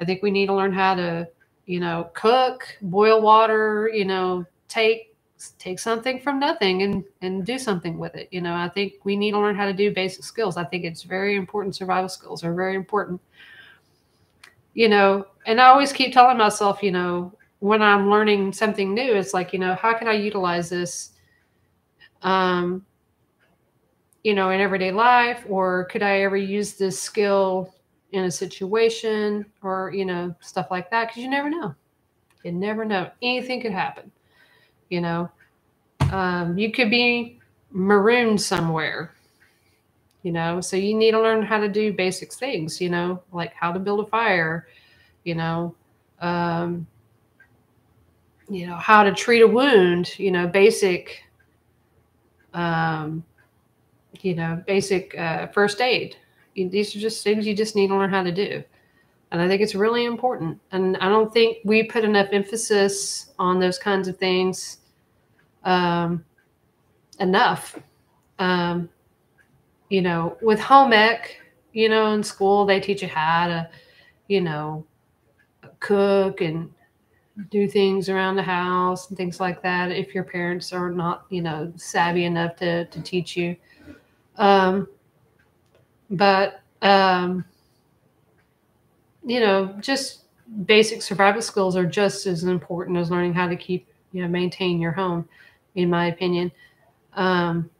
[SPEAKER 1] I think we need to learn how to, you know, cook, boil water, you know, take take something from nothing and and do something with it. You know, I think we need to learn how to do basic skills. I think it's very important survival skills are very important. You know, and I always keep telling myself, you know, when I'm learning something new, it's like, you know, how can I utilize this um you know, in everyday life? Or could I ever use this skill in a situation or, you know, stuff like that? Because you never know. You never know. Anything could happen. You know, um, you could be marooned somewhere, you know, so you need to learn how to do basic things, you know, like how to build a fire, you know, um, you know, how to treat a wound, you know, basic um, you know, basic uh, first aid. These are just things you just need to learn how to do. And I think it's really important. And I don't think we put enough emphasis on those kinds of things um, enough. Um, you know, with home ec, you know, in school, they teach you how to, you know, cook and do things around the house and things like that if your parents are not you know savvy enough to to teach you. Um but um you know just basic survival skills are just as important as learning how to keep you know maintain your home in my opinion. Um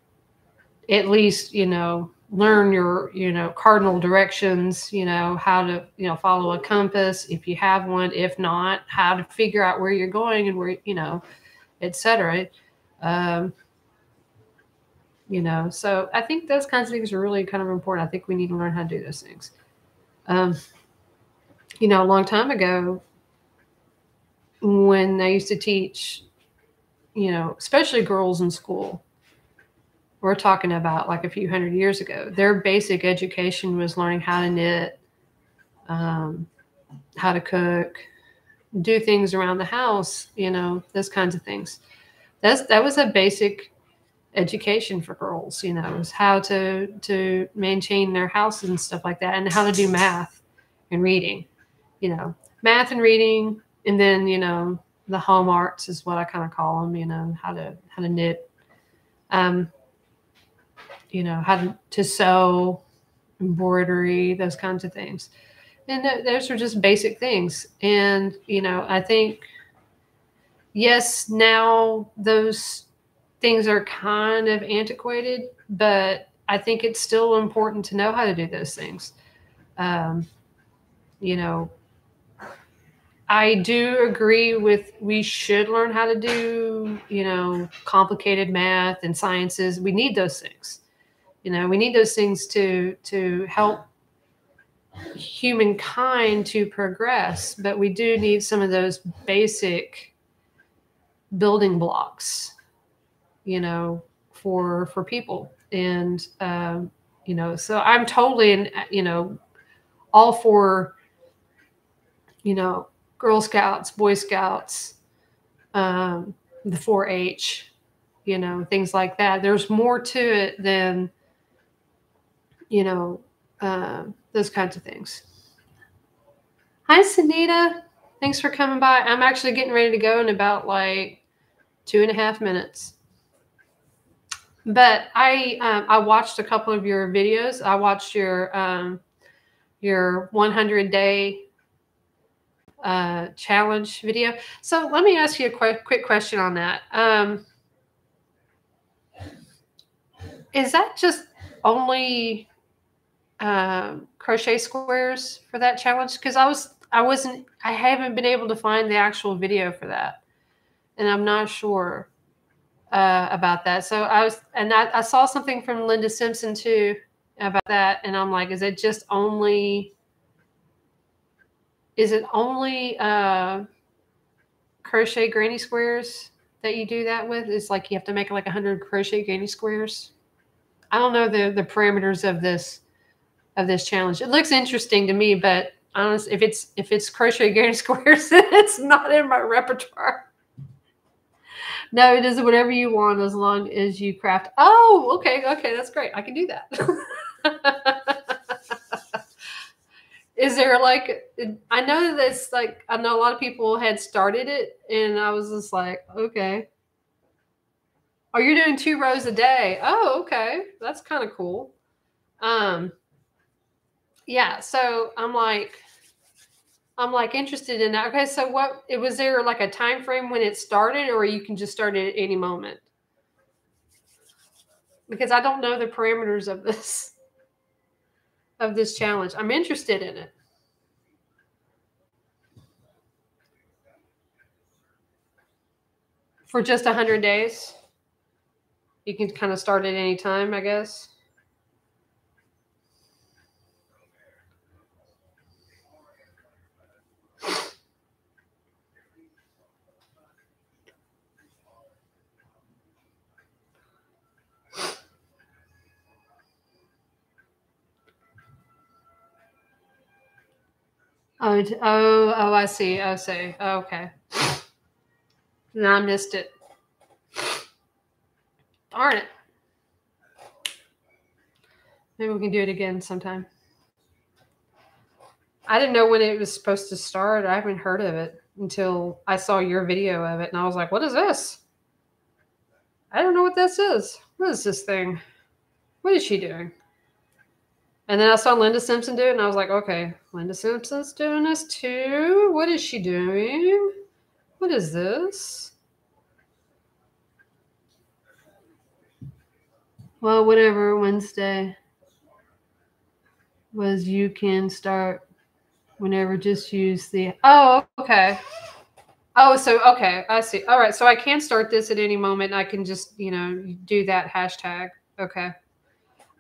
[SPEAKER 1] at least you know learn your you know cardinal directions you know how to you know follow a compass if you have one. If not how to figure out where you're going and where you know etc um, you know so i think those kinds of things are really kind of important. I think we need to learn how to do those things. Um, you know a long time ago when i used to teach you know especially girls in school we're talking about like a few hundred years ago. Their basic education was learning how to knit, um, how to cook, do things around the house, you know, those kinds of things. That's that was a basic education for girls, you know, was how to to maintain their houses and stuff like that, and how to do math and reading, you know, math and reading, and then you know the home arts is what I kind of call them, you know, how to how to knit. Um, you know, how to, sew, embroidery, those kinds of things. And th- those are just basic things. And, you know, I think, yes, now those things are kind of antiquated, but I think it's still important to know how to do those things. Um, you know, I do agree with we should learn how to do, you know, complicated math and sciences. We need those things. You know, we need those things to to help humankind to progress, but we do need some of those basic building blocks, you know, for for people. And um, you know, so I'm totally in, you know, all for, you know, Girl Scouts, Boy Scouts, um, the 4-H, you know, things like that. There's more to it than you know, uh, those kinds of things. Hi, Sunita. Thanks for coming by. I'm actually getting ready to go in about like two and a half minutes. But I um, I watched a couple of your videos. I watched your um, your 100 day uh, challenge video. So let me ask you a quick, quick question on that. Um, is that just only um, crochet squares for that challenge because I was I wasn't I haven't been able to find the actual video for that, and I'm not sure uh, about that. So I was and I, I saw something from Linda Simpson too about that, and I'm like, is it just only? Is it only uh, crochet granny squares that you do that with? It's like you have to make like 100 crochet granny squares. I don't know the the parameters of this of this challenge. It looks interesting to me, but honestly, if it's if it's crochet granny squares, it's not in my repertoire. No, it is whatever you want as long as you craft. Oh, okay, okay, that's great. I can do that. is there like I know that it's like I know a lot of people had started it and I was just like, okay. Oh, you're doing two rows a day. Oh, okay. That's kind of cool. Um yeah so i'm like i'm like interested in that. Okay so what it was there like a time frame when it started or you can just start it at any moment? Because i don't know the parameters of this of this challenge. I'm interested in it. For just 100 days? You can kind of start at any time i guess Oh, oh, oh, I see. Oh, I see. Oh, okay. No, I missed it. Darn it. Maybe we can do it again sometime. I didn't know when it was supposed to start. I haven't heard of it until I saw your video of it, and I was like, "What is this?" I don't know what this is. What is this thing? What is she doing? And then I saw Linda Simpson do it, and I was like, okay, Linda Simpson's doing this too. What is she doing? What is this? Well, whatever, Wednesday was you can start whenever, just use the. Oh, okay. Oh, so okay, I see. All right, so I can start this at any moment. I can just, you know, do that hashtag. Okay.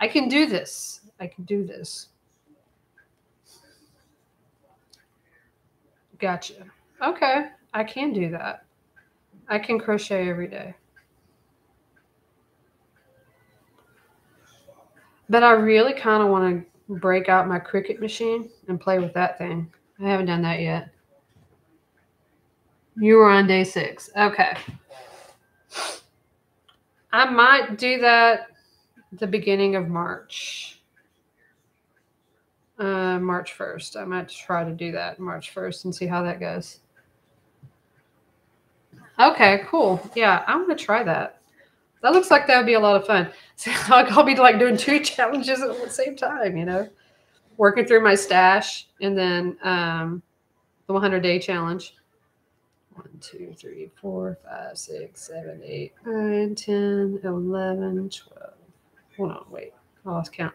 [SPEAKER 1] I can do this. I can do this. Gotcha. Okay, I can do that. I can crochet every day. But I really kind of want to break out my Cricut machine and play with that thing. I haven't done that yet. You were on day six. Okay. I might do that the beginning of March. Uh, March 1st. I might try to do that March 1st and see how that goes. Okay, cool. Yeah, I'm going to try that. That looks like that would be a lot of fun. So I'll be like doing two challenges at the same time, you know, working through my stash and then um, the 100 day challenge. 1, 2, 3, 4, 5, 6, 7, 8, 9, 10, 11, 12. Hold on, wait. I lost count.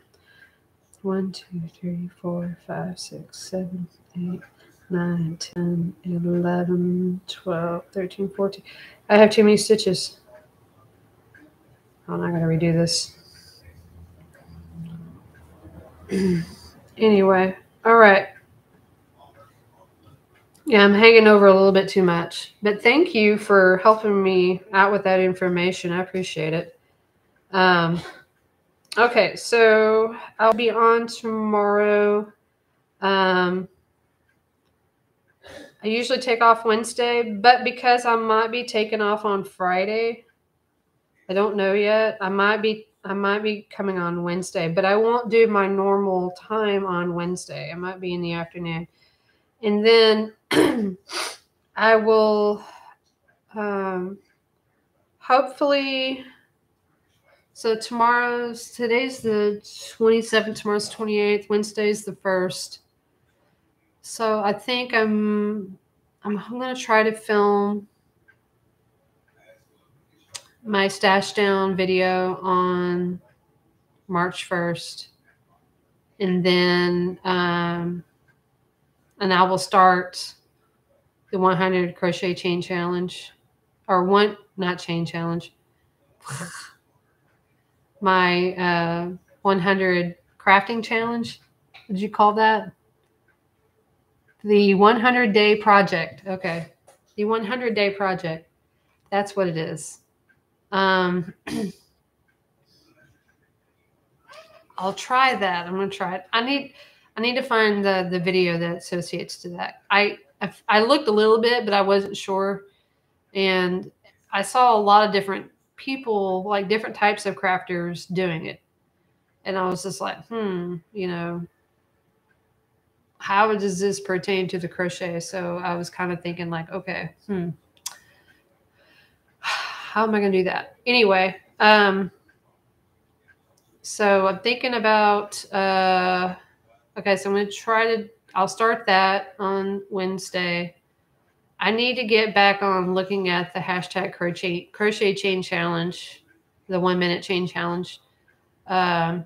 [SPEAKER 1] 1, 2, 3, 4, 5, 6, 7, 8, 9, 10, 11, 12, 13, 14. I have too many stitches. I'm not going to redo this. anyway, all right. Yeah, I'm hanging over a little bit too much. But thank you for helping me out with that information. I appreciate it. Um, okay, so I'll be on tomorrow. Um, I usually take off Wednesday, but because I might be taking off on Friday, I don't know yet. I might be I might be coming on Wednesday, but I won't do my normal time on Wednesday. I might be in the afternoon. And then I will um, hopefully. So tomorrow's today's the 27th, tomorrow's 28th, Wednesday's the 1st. So I think I'm I'm, I'm going to try to film my stash down video on March 1st. And then um, and I will start the 100 crochet chain challenge or one not chain challenge my uh, 100 crafting challenge. Did you call that? The 100 day project. Okay. The 100 day project. That's what it is. Um i'll try that. I'm gonna try it. I need I need to find the the video that associates to that. I I looked a little bit, but I wasn't sure, and I saw a lot of different people, like different types of crafters, doing it, and I was just like, hmm, you know, how does this pertain to the crochet? So I was kind of thinking, like, okay, hmm, how am I going to do that? Anyway, um, so I'm thinking about. Uh, Okay, so I'm going to try to, I'll start that on Wednesday. I need to get back on looking at the hashtag crochet, crochet chain challenge, the one minute chain challenge. Um,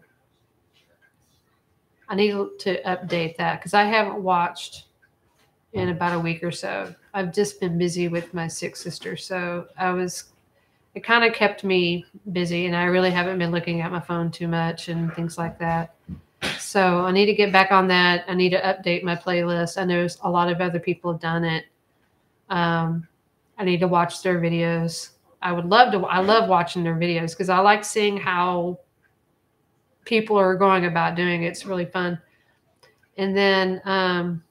[SPEAKER 1] I need to update that because I haven't watched in about a week or so. I've just been busy with my sick sister. So I was, it kind of kept me busy and I really haven't been looking at my phone too much and things like that. So I need to get back on that. I need to update my playlist. I know a lot of other people have done it. Um, I need to watch their videos. I would love to. I love watching their videos because I like seeing how people are going about doing it. It's really fun. And then, um,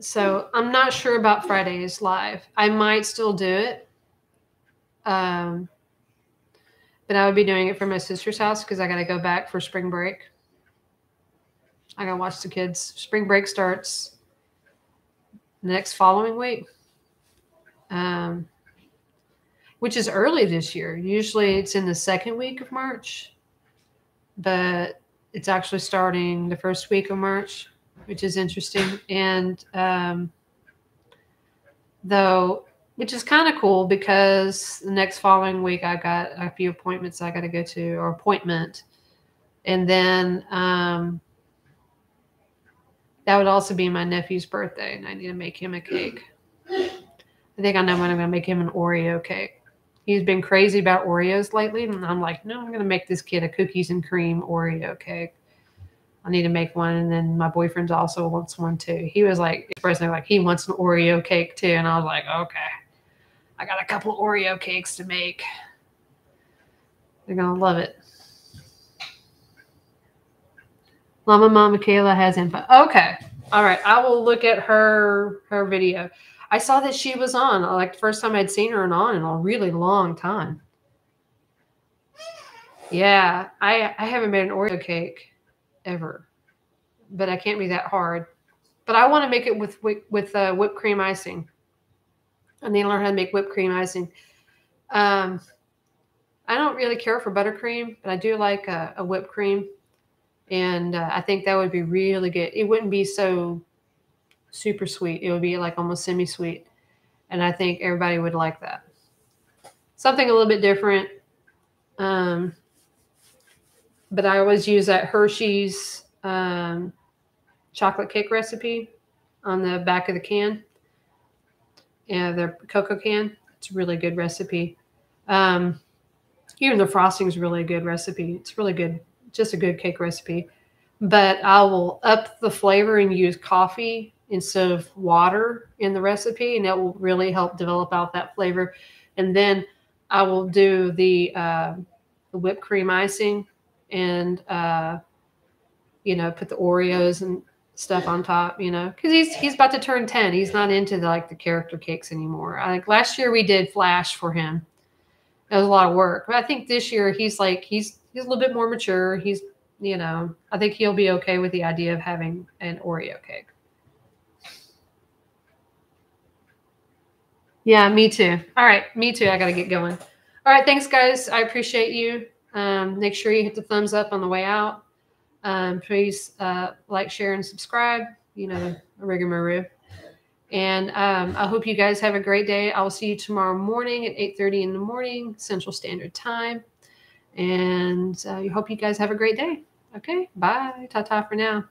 [SPEAKER 1] so I'm not sure about Fridays live. I might still do it. Um, but I would be doing it from my sister's house because I got to go back for spring break. I gotta watch the kids. Spring break starts next following week, um, which is early this year. Usually it's in the second week of March, but it's actually starting the first week of March, which is interesting. And um, though, which is kind of cool because the next following week I got a few appointments I got to go to or appointment, and then um, that would also be my nephew's birthday, and I need to make him a cake. I think I know when I'm going to make him an Oreo cake. He's been crazy about Oreos lately, and I'm like, no, I'm going to make this kid a cookies and cream Oreo cake. I need to make one, and then my boyfriend also wants one too. He was like expressing like he wants an Oreo cake too, and I was like, okay, I got a couple Oreo cakes to make. They're gonna love it. Llama Mom Michaela has info. Okay. All right. I will look at her her video. I saw that she was on like the first time I'd seen her and on in a really long time. Yeah, I I haven't made an Oreo cake ever, but I can't be that hard. But I want to make it with with uh, whipped cream icing. I need to learn how to make whipped cream icing. Um, I don't really care for buttercream, but I do like a, a whipped cream and uh, I think that would be really good. It wouldn't be so super sweet. It would be like almost semi sweet, and I think everybody would like that. Something a little bit different. Um, but I always use that Hershey's um, chocolate cake recipe on the back of the can. Yeah, the cocoa can. It's a really good recipe. Um, even the frosting is really good recipe. It's really good just a good cake recipe. But I will up the flavor and use coffee instead of water in the recipe, and that will really help develop out that flavor. And then I will do the, uh, the whipped cream icing and, uh, you know, put the Oreos and stuff on top, you know, because he's he's about to turn 10. He's not into the, like the character cakes anymore. I think last year we did flash for him. It was a lot of work. But I think this year he's like he's he's a little bit more mature. He's, you know, I think he'll be okay with the idea of having an Oreo cake. Yeah, me too. All right, me too. I got to get going. All right, thanks, guys. I appreciate you. Um, make sure you hit the thumbs up on the way out. Um, please uh, like, share, and subscribe. You know, the rigmarole. And um, I hope you guys have a great day. I will see you tomorrow morning at 8.30 in the morning, Central Standard Time. And uh, I hope you guys have a great day. Okay, bye. Ta ta for now.